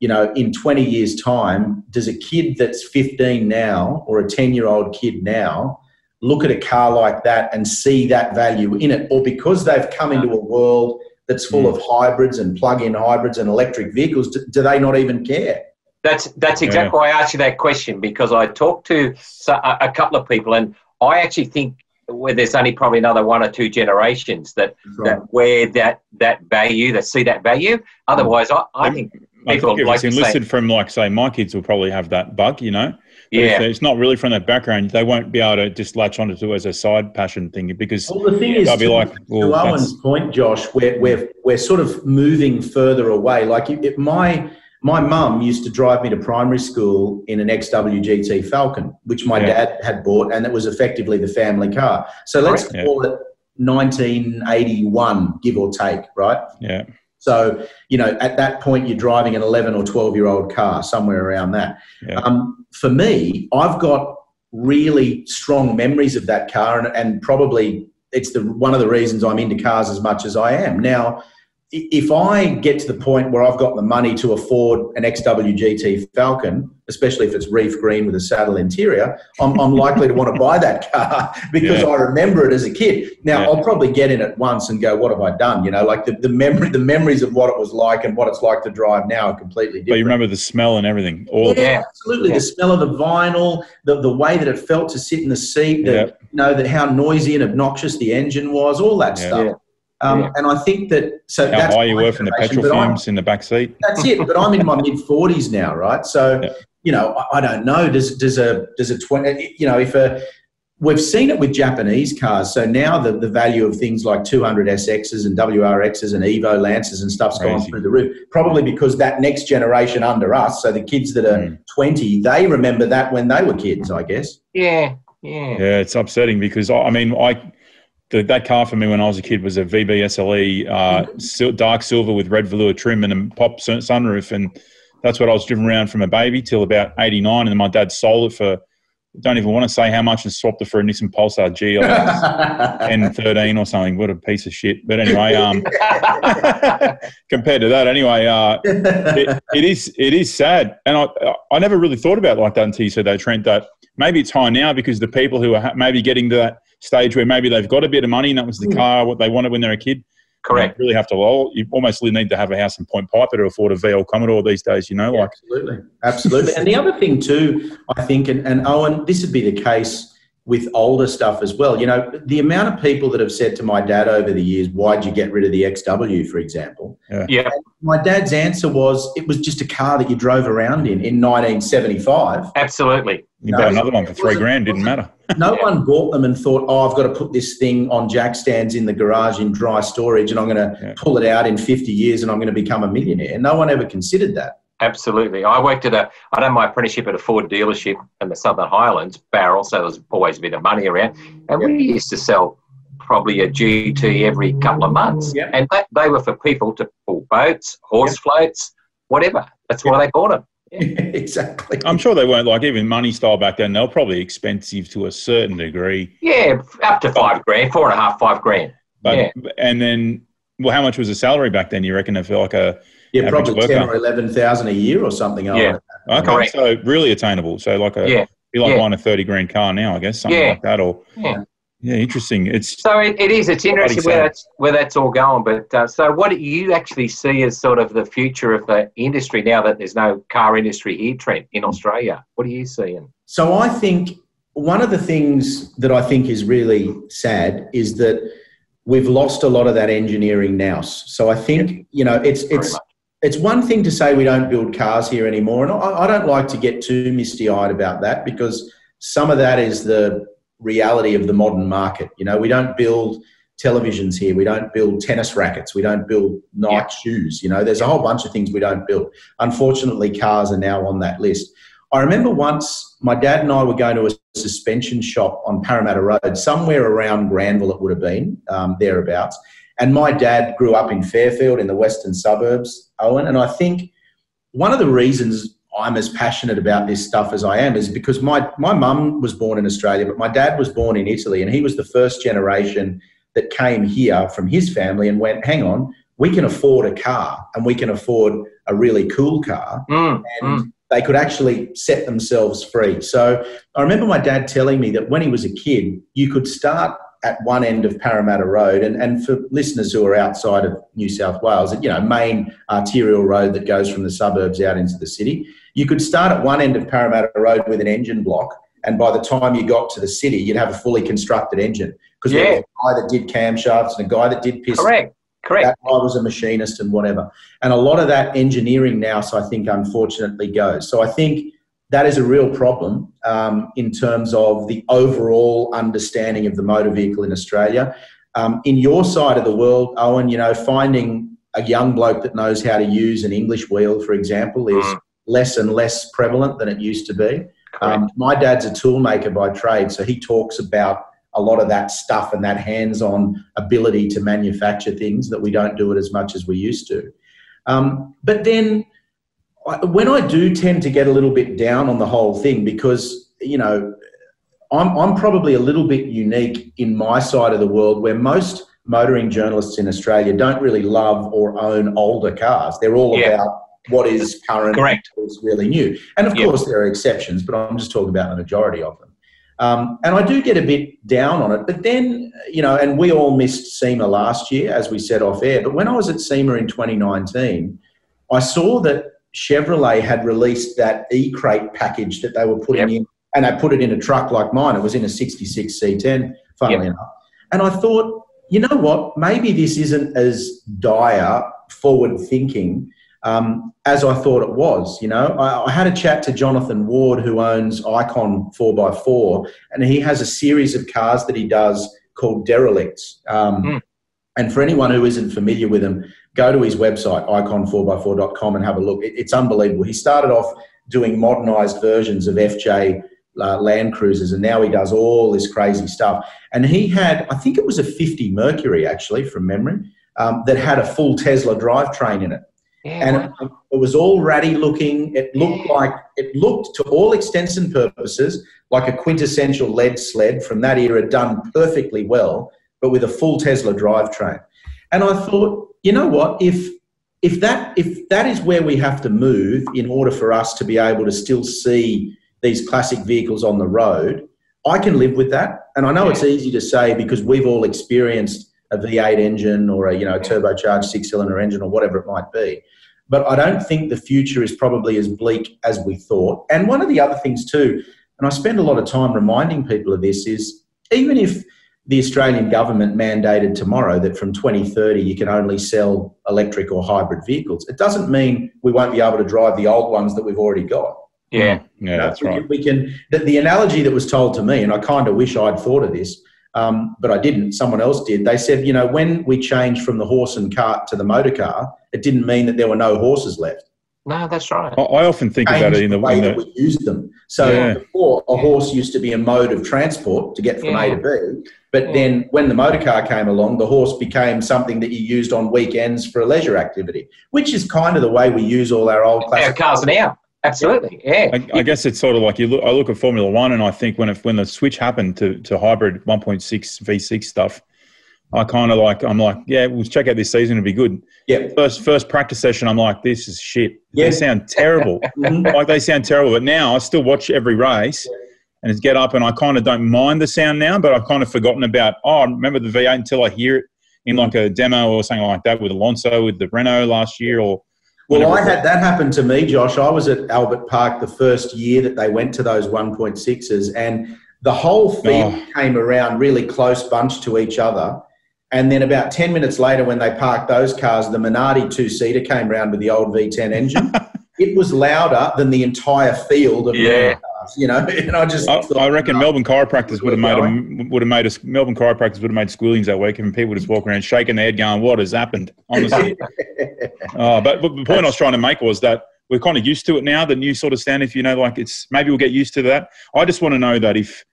you know, in 20 years' time, does a kid that's 15 now or a 10 year old kid now look at a car like that and see that value in it? Or because they've come into a world that's full mm. of hybrids and plug in hybrids and electric vehicles, do, do they not even care? That's, that's exactly yeah. why I asked you that question because I talked to a, a couple of people and I actually think where there's only probably another one or two generations that, right. that where that that value, that see that value. Otherwise, I, I think I think if like it's enlisted say, from, like, say, my kids will probably have that bug, you know. But yeah. it's not really from that background. They won't be able to just latch onto it as a side passion thing because well, the thing is, they'll be to, like, well, to Owen's point, Josh, we're, we're, we're sort of moving further away. Like, if my my mum used to drive me to primary school in an XWGT Falcon, which my yeah. dad had bought, and it was effectively the family car. So let's right. call yeah. it 1981, give or take, right? Yeah. So, you know, at that point, you're driving an 11 or 12 year old car, somewhere around that. Yeah. Um, for me, I've got really strong memories of that car, and, and probably it's the one of the reasons I'm into cars as much as I am. Now, if I get to the point where I've got the money to afford an XWGT Falcon, especially if it's reef green with a saddle interior, I'm, I'm likely to want to buy that car because yeah. I remember it as a kid. Now yeah. I'll probably get in it once and go, "What have I done?" You know, like the, the memory, the memories of what it was like and what it's like to drive now are completely different. But you remember the smell and everything. All yeah, absolutely. The smell of the vinyl, the, the way that it felt to sit in the seat, the, you know, that how noisy and obnoxious the engine was, all that stuff. Um, yeah. And I think that so how that's high you were from the petrol fumes in the back seat. That's it. But I'm in my mid 40s now, right? So yeah. you know, I, I, don't know. Does does a does a twenty? You know, if a we've seen it with Japanese cars. So now the, the value of things like 200 SXs and WRXs and Evo Lancers and stuff's Crazy. gone through the roof. Probably because that next generation under us, so the kids that are mm. 20, they remember that when they were kids, I guess. Yeah. Yeah. Yeah, it's upsetting because I mean, I the, that car for me when I was a kid was a VB SLE, uh, mm-hmm. dark silver with red velour trim and a pop sunroof, and that's what I was driven around from a baby till about '89. And then my dad sold it for don't even want to say how much and swapped it for a Nissan Pulsar G N13 or something. What a piece of shit. But anyway, um, compared to that, anyway, uh, it, it is it is sad, and I I never really thought about it like that until you said that, Trent. That maybe it's high now because the people who are maybe getting to that stage where maybe they've got a bit of money and that was the mm. car what they wanted when they're a kid. Correct. You really have to. Well, you almost need to have a house in Point Piper to afford a VL Commodore these days. You know, yeah, like absolutely, absolutely. and the other thing too, I think, and, and Owen, this would be the case with older stuff as well. You know, the amount of people that have said to my dad over the years, "Why'd you get rid of the XW?" For example. Yeah. yeah. My dad's answer was, "It was just a car that you drove around in in 1975." Absolutely. You no, bought another one for three grand. Didn't matter no yeah. one bought them and thought, oh, I've got to put this thing on jack stands in the garage in dry storage and I'm going to yeah. pull it out in 50 years and I'm going to become a millionaire. No one ever considered that. Absolutely. I worked at a, I done my apprenticeship at a Ford dealership in the Southern Highlands, Bowral, so there was always a bit of money around. And we used to sell probably a GT every couple of months. Yep. And that, they were for people to pull boats, horse yep. floats, whatever. That's yep. why they bought them. Yeah. exactly. I'm sure they weren't like even money style back then. They were probably expensive to a certain degree. Yeah, up to five grand, four and a half, five grand. But, yeah. And then, well, how much was the salary back then? You reckon for like a yeah, probably worker? ten or eleven thousand a year or something. Yeah. Okay, Correct. so really attainable. So like a yeah. be like yeah. buying a thirty grand car now, I guess, something yeah. like that, or yeah. Yeah, interesting. It's so it, it is. It's interesting where that's where that's all going. But uh, so, what do you actually see as sort of the future of the industry now that there's no car industry here, Trent, in Australia? What are you seeing? So I think one of the things that I think is really sad is that we've lost a lot of that engineering now. So I think you know it's it's it's one thing to say we don't build cars here anymore, and I, I don't like to get too misty eyed about that because some of that is the reality of the modern market. You know, we don't build televisions here. We don't build tennis rackets. We don't build Nike yeah. shoes. You know, there's a whole bunch of things we don't build. Unfortunately, cars are now on that list. I remember once my dad and I were going to a suspension shop on Parramatta Road, somewhere around Granville, it would have been, um, thereabouts. And my dad grew up in Fairfield in the western suburbs, Owen. And I think one of the reasons I'm as passionate about this stuff as I am is because my my mum was born in Australia, but my dad was born in Italy, and he was the first generation that came here from his family and went, "Hang on, we can afford a car, and we can afford a really cool car, mm, and mm. they could actually set themselves free." So I remember my dad telling me that when he was a kid, you could start at one end of Parramatta Road, and, and for listeners who are outside of New South Wales, you know, main arterial road that goes from the suburbs out into the city, you could start at one end of Parramatta Road with an engine block, and by the time you got to the city, you'd have a fully constructed engine because yeah. there was a guy that did camshafts and a guy that did pistons. Correct. Correct. That guy was a machinist and whatever. And a lot of that engineering now, so I think, unfortunately, goes. So I think that is a real problem um, in terms of the overall understanding of the motor vehicle in Australia. Um, in your side of the world, Owen, you know, finding a young bloke that knows how to use an English wheel, for example, is mm. less and less prevalent than it used to be. Um, my dad's a toolmaker by trade, so he talks about a lot of that stuff and that hands-on ability to manufacture things that we don't do it as much as we used to. Um, but then when I do tend to get a little bit down on the whole thing because, you know, I'm, I'm probably a little bit unique in my side of the world where most motoring journalists in Australia don't really love or own older cars. They're all yeah. about what is current, Correct. what is really new. And of course, there are exceptions, but I'm just talking about the majority of them. Um, and I do get a bit down on it. But then, you know, and we all missed SEMA last year, as we said off air. But when I was at SEMA in 2019, I saw that Chevrolet had released that E-Crate package that they were putting yep. in, and they put it in a truck like mine. It was in a 66 C10, funnily yep. enough. And I thought, you know what? Maybe this isn't as dire, forward thinking um, as I thought it was. You know, I, I, had a chat to Jonathan Ward, who owns Icon 4x4, and he has a series of cars that he does called Derelicts. Um, mm. And for anyone who isn't familiar with them, go to his website, icon4x4.com, and have a look. It, it's unbelievable. He started off doing modernized versions of FJ uh, Land Cruisers, and now he does all this crazy stuff. And he had, I think it was a 50 Mercury, actually, from memory, um, that had a full Tesla drivetrain in it. Yeah, and it, it, was all ratty looking. It looked yeah. like, it looked to all extents and purposes like a quintessential lead sled from that era done perfectly well, but with a full Tesla drivetrain. And I thought, you know what? If if that if that is where we have to move in order for us to be able to still see these classic vehicles on the road, I can live with that. And I know yeah. it's easy to say because we've all experienced a V8 engine or a you know turbocharged six cylinder engine or whatever it might be. But I don't think the future is probably as bleak as we thought. And one of the other things too, and I spend a lot of time reminding people of this, is even if the Australian government mandated tomorrow that from 2030 you can only sell electric or hybrid vehicles. It doesn't mean we won't be able to drive the old ones that we've already got. Yeah, yeah, that's we right. Can, we can the, the, analogy that was told to me, and I kind of wish I'd thought of this, um, but I didn't. Someone else did. They said, you know, when we changed from the horse and cart to the motor car, it didn't mean that there were no horses left. No, that's right. I, I often think about it in the, the way in the, that we used them. So Yeah. before, a horse used to be a mode of transport to get from A to B. But Yeah. then when the motor car came along, the horse became something that you used on weekends for a leisure activity, which is kind of the way we use all our old Our classic cars now. Absolutely. Yeah. I, I guess it's sort of like you look. I look at Formula One, and I think when it, when the switch happened to, to hybrid 1.6 V6 stuff, I kind of like I'm like, yeah, we'll check out this season. It'll be good. Yeah. First first practice session, I'm like, this is shit. Yeah. They sound terrible. Mhm. like they sound terrible. But now I still watch every race, and it's get up, and I kind of don't mind the sound now. But I've kind of forgotten about. Oh, I remember the V8 until I hear it in like a demo or something like that with Alonso with the Renault last year or. Well, I had that happen to me, Josh. I was at Albert Park the first year that they went to those 1.6s, and the whole oh. field Oh. came around really close bunch to each other. And then about 10 minutes later, when they parked those cars, the Minardi two seater came round with the old V10 engine. it was louder than the entire field of Yeah. You know. And I just I, thought, I reckon no. Melbourne chiropractors would have made a, would have made us Melbourne chiropractors would have made squealings that week, and people just walk around shaking their head, going, "What has happened?" Honestly, uh, but, but the point I was trying to make was that we're kind of used to it now. The new sort of stand, if you know, like it's maybe we'll get used to that. I just want to know that if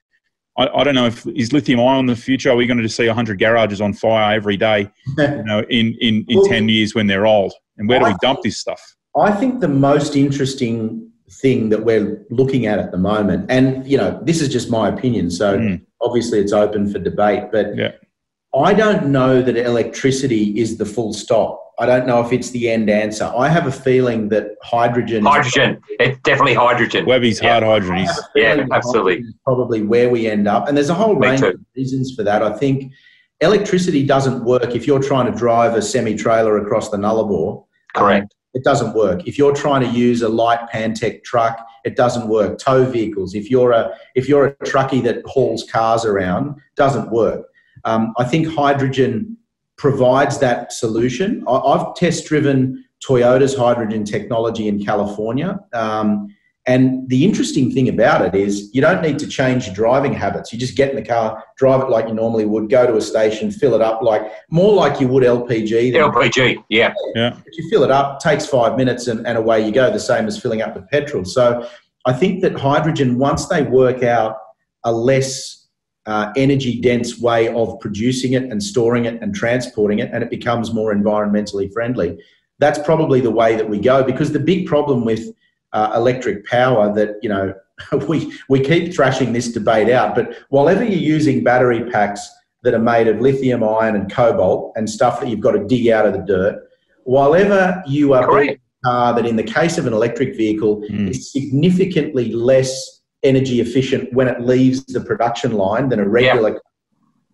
I, I don't know if is lithium ion the future. Are we going to just see hundred garages on fire every day? You know, in in, in Well, ten years when they're old, and where do I we dump this stuff? I think the most interesting thing that we're looking at at the moment, and you know, this is just my opinion, so Mm. obviously it's open for debate, but Yeah. I don't know that electricity is the full stop. I don't know if it's the end answer. I have a feeling that hydrogen. Hydrogen. It's definitely hydrogen. Webby's Yeah. hard hydrogen. I He's, have a feeling Yeah, absolutely. Probably where we end up, and there's a whole Me range too. of reasons for that. I think electricity doesn't work if you're trying to drive a semi trailer across the Nullarbor. Correct. It doesn't work. If you're trying to use a light Pantech truck, it doesn't work. Tow vehicles. If you're a if you're a truckie that hauls cars around, doesn't work. Um, I think hydrogen provides that solution. I, I've test driven Toyota's hydrogen technology in California. Um, and the interesting thing about it is you don't need to change your driving habits. You just get in the car, drive it like you normally would, go to a station, fill it up like more like you would LPG. than- LPG. Yeah. yeah. if you fill it up, takes five minutes and, and away you go, the same as filling up with petrol. So I think that hydrogen, once they work out a less uh, energy dense way of producing it and storing it and transporting it, and it becomes more environmentally friendly, that's probably the way that we go. Because the big problem with uh, electric power that, you know, we, we keep thrashing this debate out, but whatever you're using battery packs that are made of lithium ion and cobalt and stuff that you've got to dig out of the dirt, whatever you are building Correct. a car that in the case of an electric vehicle Mm. is significantly less energy efficient when it leaves the production line than a regular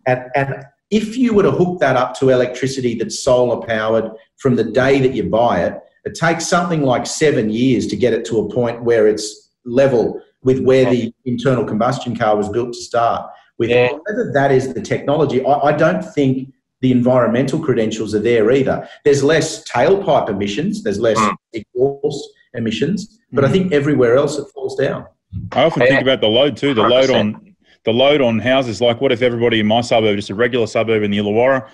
and, and if you were to hook that up to electricity that's solar powered from the day that you buy it, it takes something like seven years to get it to a point where it's level with where the internal combustion car was built to start. With Yeah. whether that is the technology, I, I don't think the environmental credentials are there either. There's less tailpipe emissions, there's less Mm. exhaust emissions, but I Mm. think everywhere else it falls down. I often think about the load too. The load 100%. on the load on houses. Like, what if everybody in my suburb, just a regular suburb in the Illawarra,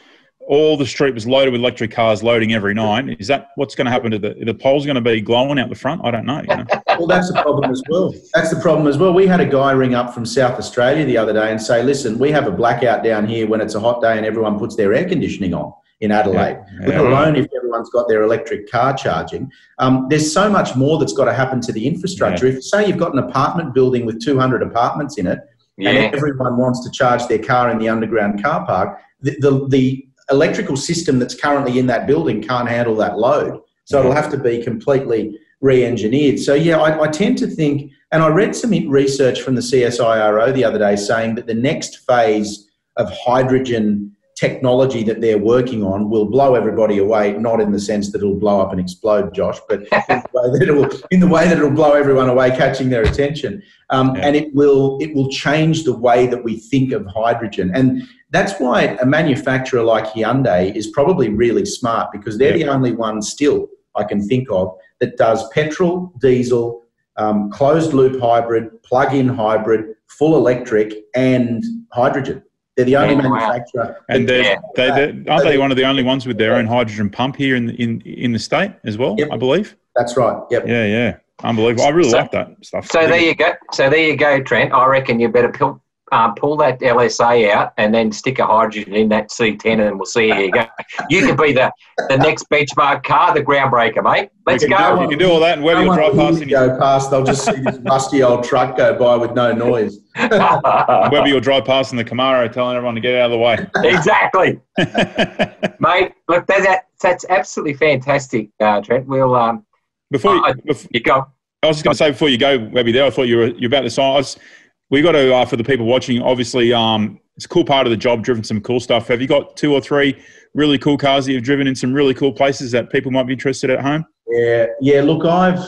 all the street was loaded with electric cars loading every night? Is that what's going to happen to the the poles? Going to be glowing out the front? I don't know. You know? Well, that's the problem as well. That's the problem as well. We had a guy ring up from South Australia the other day and say, listen, we have a blackout down here when it's a hot day and everyone puts their air conditioning on in Adelaide, Yeah, let alone if everyone's got their electric car charging. Um, there's so much more that's got to happen to the infrastructure. If, say, you've got an apartment building with 200 apartments in it, Yeah. and everyone wants to charge their car in the underground car park, the, the, the electrical system that's currently in that building can't handle that load. So it'll have to be completely re-engineered. So yeah, I, I tend to think, and I read some research from the CSIRO the other day saying that the next phase of hydrogen technology that they're working on will blow everybody away, not in the sense that it'll blow up and explode, Josh, but in the way that it will, in the way that it'll blow everyone away, catching their attention. Um, Yeah. And it will it will change the way that we think of hydrogen. And that's why a manufacturer like Hyundai is probably really smart because they're the only one still I can think of that does petrol, diesel, um, closed loop hybrid, plug-in hybrid, full electric, and hydrogen. They're the only manufacturer. And they're, yeah. they, they aren't they one of the only ones with their own hydrogen pump here in in in the state as well? Yep. I believe. That's right. Yep. Yeah, yeah. Unbelievable. I really so, like that stuff. So there you go. So there you go, Trent. I reckon you better pull, uh, pull that LSA out and then stick a hydrogen in that C10 and we'll see how you go. You can be the, the next benchmark car, the groundbreaker, mate. Let's you go. Do, you can do all that and whether you drive past and go past, they'll just see this rusty old truck go by with no noise. whether you'll drive past in the Camaro telling everyone to get out of the way. Exactly. mate, look, that, that's absolutely fantastic, uh, Trent. We'll... Um, before you, uh, before, you go. I was just going to say before you go, Webby, there, I thought you were you're about to sign. We got to, uh, for the people watching, obviously, um, it's a cool part of the job, driven some cool stuff. Have you got two or three really cool cars that you've driven in some really cool places that people might be interested at home? Yeah, yeah. Look, I've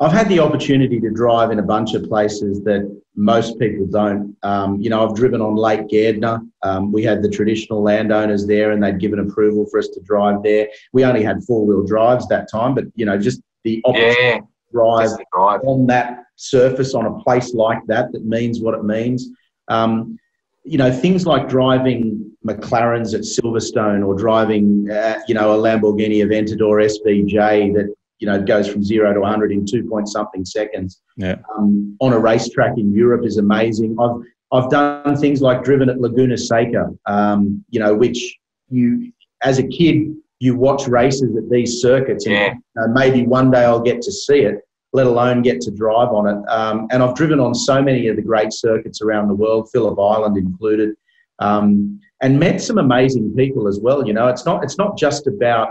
I've had the opportunity to drive in a bunch of places that most people don't. Um, you know, I've driven on Lake Gairdner. Um, we had the traditional landowners there, and they'd given approval for us to drive there. We only had four wheel drives that time, but you know, just the opportunity yeah, to drive, drive on that surface on a place like that that means what it means. Um, you know, things like driving McLarens at Silverstone or driving, uh, you know, a Lamborghini Aventador SVJ that, you know, goes from zero to 100 in two point something seconds yeah. um, on a racetrack in Europe is amazing. I've, I've done things like driven at Laguna Seca, um, you know, which you, as a kid, you watch races at these circuits and yeah. you know, maybe one day I'll get to see it let alone get to drive on it. Um, and I've driven on so many of the great circuits around the world, Phillip Island included, um, and met some amazing people as well. You know, it's not it's not just about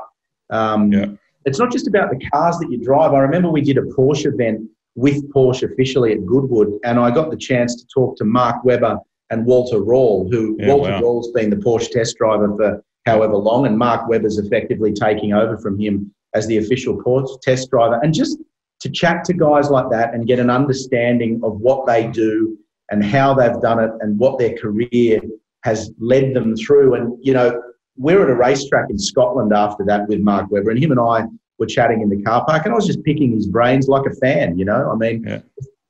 um, yeah. it's not just about the cars that you drive. I remember we did a Porsche event with Porsche officially at Goodwood, and I got the chance to talk to Mark Webber and Walter Röhrl, who yeah, Walter wow. Röhrl's been the Porsche test driver for however long, and Mark Webber's effectively taking over from him as the official Porsche test driver. And just to chat to guys like that and get an understanding of what they do and how they've done it and what their career has led them through. And, you know, we're at a racetrack in Scotland after that with Mark Webber, and him and I were chatting in the car park, and I was just picking his brains like a fan, you know. I mean, yeah.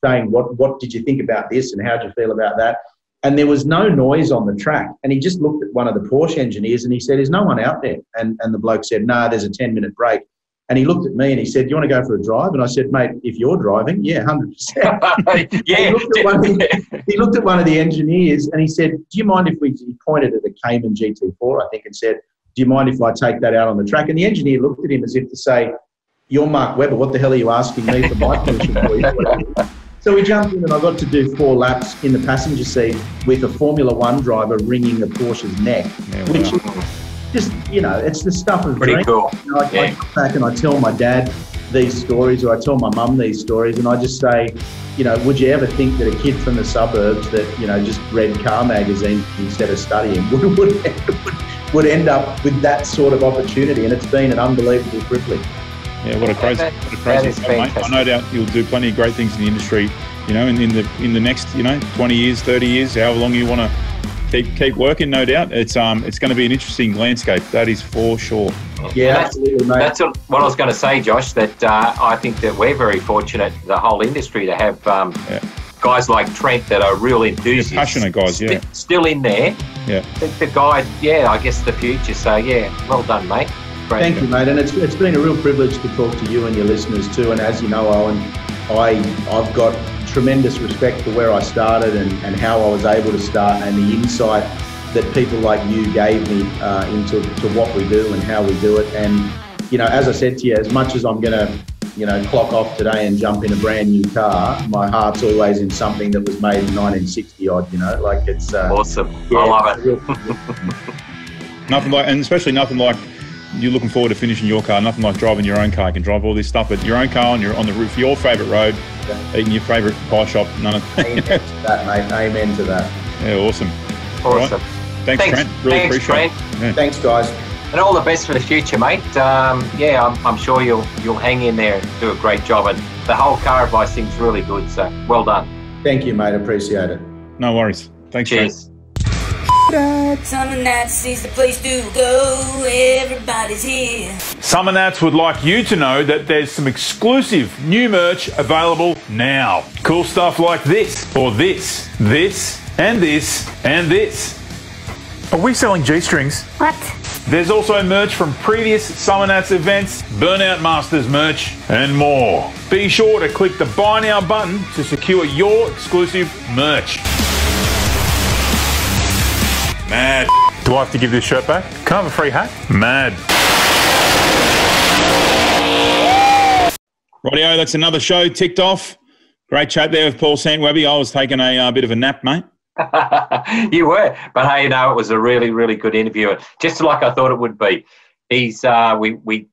saying, what, what did you think about this and how did you feel about that? And there was no noise on the track. And he just looked at one of the Porsche engineers and he said, Is no one out there? And, and the bloke said, No, nah, there's a 10 minute break. And he looked at me and he said, Do you want to go for a drive? And I said, Mate, if you're driving, yeah, 100%. yeah. He looked, the, he looked, at one of the engineers and he said, Do you mind if we, he pointed at a Cayman GT4, I think, and said, Do you mind if I take that out on the track? And the engineer looked at him as if to say, You're Mark Webber. What the hell are you asking me for my permission for? So we jumped in and I got to do four laps in the passenger seat with a Formula One driver wringing the Porsche's neck, yeah, which just you know, it's the stuff of pretty dreams. cool. You know, I, yeah. I come back and I tell my dad these stories, or I tell my mum these stories, and I just say, you know, would you ever think that a kid from the suburbs that you know just read car magazines instead of studying would would, would end up with that sort of opportunity? And it's been an unbelievable privilege. Yeah, what a crazy, what a crazy mate. I no doubt you'll do plenty of great things in the industry. You know, in, in the in the next, you know, 20 years, 30 years, however long you want to keep keep working. No doubt, it's um it's going to be an interesting landscape. That is for sure. Yeah, that's, absolutely, mate. That's what I was going to say, Josh. That uh, I think that we're very fortunate, the whole industry, to have um, yeah. guys like Trent that are real enthusiasts, yeah, passionate guys. Yeah, st- still in there. Yeah, the, the guide. Yeah, I guess the future. So yeah, well done, mate. Great. Thank you, mate. And it's, it's been a real privilege to talk to you and your listeners too. And as you know, Owen, I I've got tremendous respect for where I started and, and how I was able to start and the insight that people like you gave me uh, into to what we do and how we do it. And, you know, as I said to you, as much as I'm going to, you know, clock off today and jump in a brand new car, my heart's always in something that was made in 1960 odd, you know, like it's uh, awesome. Yeah, I love it. nothing like, and especially nothing like you're looking forward to finishing your car. Nothing like driving your own car. You can drive all this stuff, but your own car on your on the roof, your favourite road, yeah. eating your favourite pie shop. None of Amen to that, mate. Amen to that. Yeah, awesome. Awesome. Right. Thanks, Thanks, Trent. Really Thanks, appreciate Trent. it. Yeah. Thanks, guys. And all the best for the future, mate. Um, yeah, I'm, I'm, sure you'll you'll hang in there and do a great job. And the whole car advice thing's really good. So well done. Thank you, mate. Appreciate it. No worries. Thanks, Cheers. Trent. Summernats is the place to go. Everybody's here. Summernats would like you to know that there's some exclusive new merch available now. Cool stuff like this, or this, this, and this, and this. Are we selling G strings? What? There's also merch from previous Summernats events, Burnout Masters merch, and more. Be sure to click the Buy Now button to secure your exclusive merch. Mad. Do I have to give this shirt back? Can I have a free hat? Mad. Rightio, that's another show ticked off. Great chat there with Paul Sant Webby. I was taking a uh, bit of a nap, mate. you were, but hey, you know, it was a really, really good interview, just like I thought it would be. He's, uh, we, we,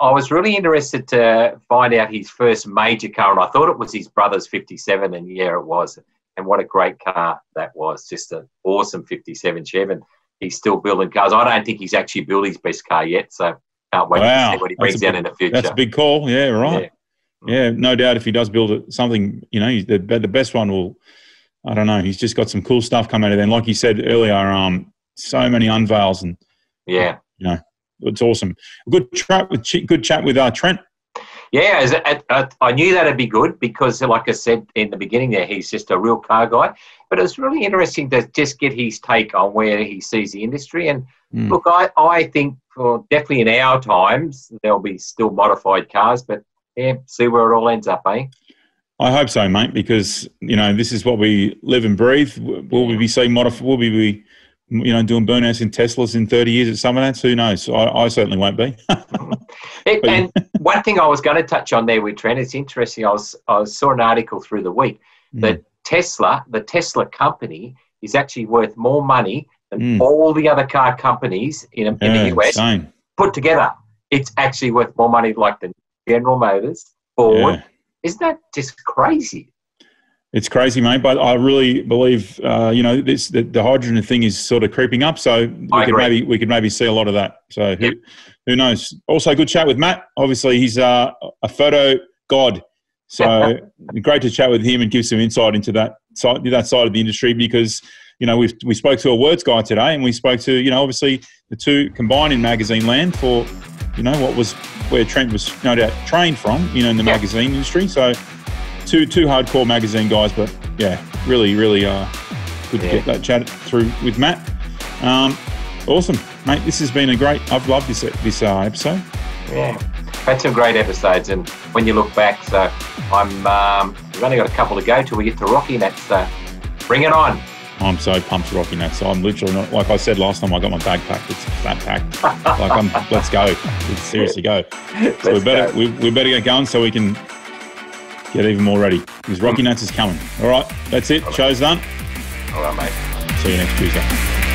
I was really interested to find out his first major car, and I thought it was his brother's 57, and yeah, it was. And what a great car that was! Just an awesome 57 Chevy. And he's still building cars. I don't think he's actually built his best car yet, so can't wait wow. to see what he brings down in the future. That's a big call. Yeah, right. Yeah. yeah no doubt. If he does build something, you know, the the best one will I don't know. He's just got some cool stuff coming out of there. And like you said earlier, um, so many unveils and yeah, you know, it's awesome. Good chat with good chat with uh, Trent. Yeah, I, I knew that'd be good because, like I said in the beginning, there he's just a real car guy. But it was really interesting to just get his take on where he sees the industry. And mm. look, I, I think for definitely in our times there'll be still modified cars, but yeah, see where it all ends up, eh? I hope so, mate, because you know this is what we live and breathe. Will we be seeing modified? Will we be, you know, doing burnouts in Teslas in thirty years at some of that? Who knows? I, I certainly won't be. it, and one thing I was going to touch on there with Trent, it's interesting. I was I saw an article through the week mm. that Tesla, the Tesla company, is actually worth more money than mm. all the other car companies in, in yeah, the US same. put together. It's actually worth more money, like the General Motors, Ford. Yeah isn't that just crazy? It's crazy, mate. But I really believe, uh, you know, this the, the, hydrogen thing is sort of creeping up. So we could maybe we could maybe see a lot of that. So yep. who, who knows? Also, good chat with Matt. Obviously, he's uh, a photo god. So great to chat with him and give some insight into that side that side of the industry because you know we we spoke to a words guy today and we spoke to you know obviously the two combined in magazine land for you know what was where Trent was no doubt trained from, you know, in the yeah. magazine industry. So two two hardcore magazine guys, but yeah, really, really uh, good yeah. to get that chat through with Matt. Um, awesome, mate. This has been a great. I've loved this this uh, episode. Yeah, had some great episodes, and when you look back, so I'm um, we've only got a couple to go till we get to Rocky. That's uh, bring it on. I'm so pumped Rocky. So I'm literally not like I said last time. I got my bag packed. It's flat packed. like I'm. Let's go. Let's seriously go. So we better we, we better get going so we can get even more ready because Rockynats is coming. All right, that's it. Show's done. All right, mate. See you next Tuesday.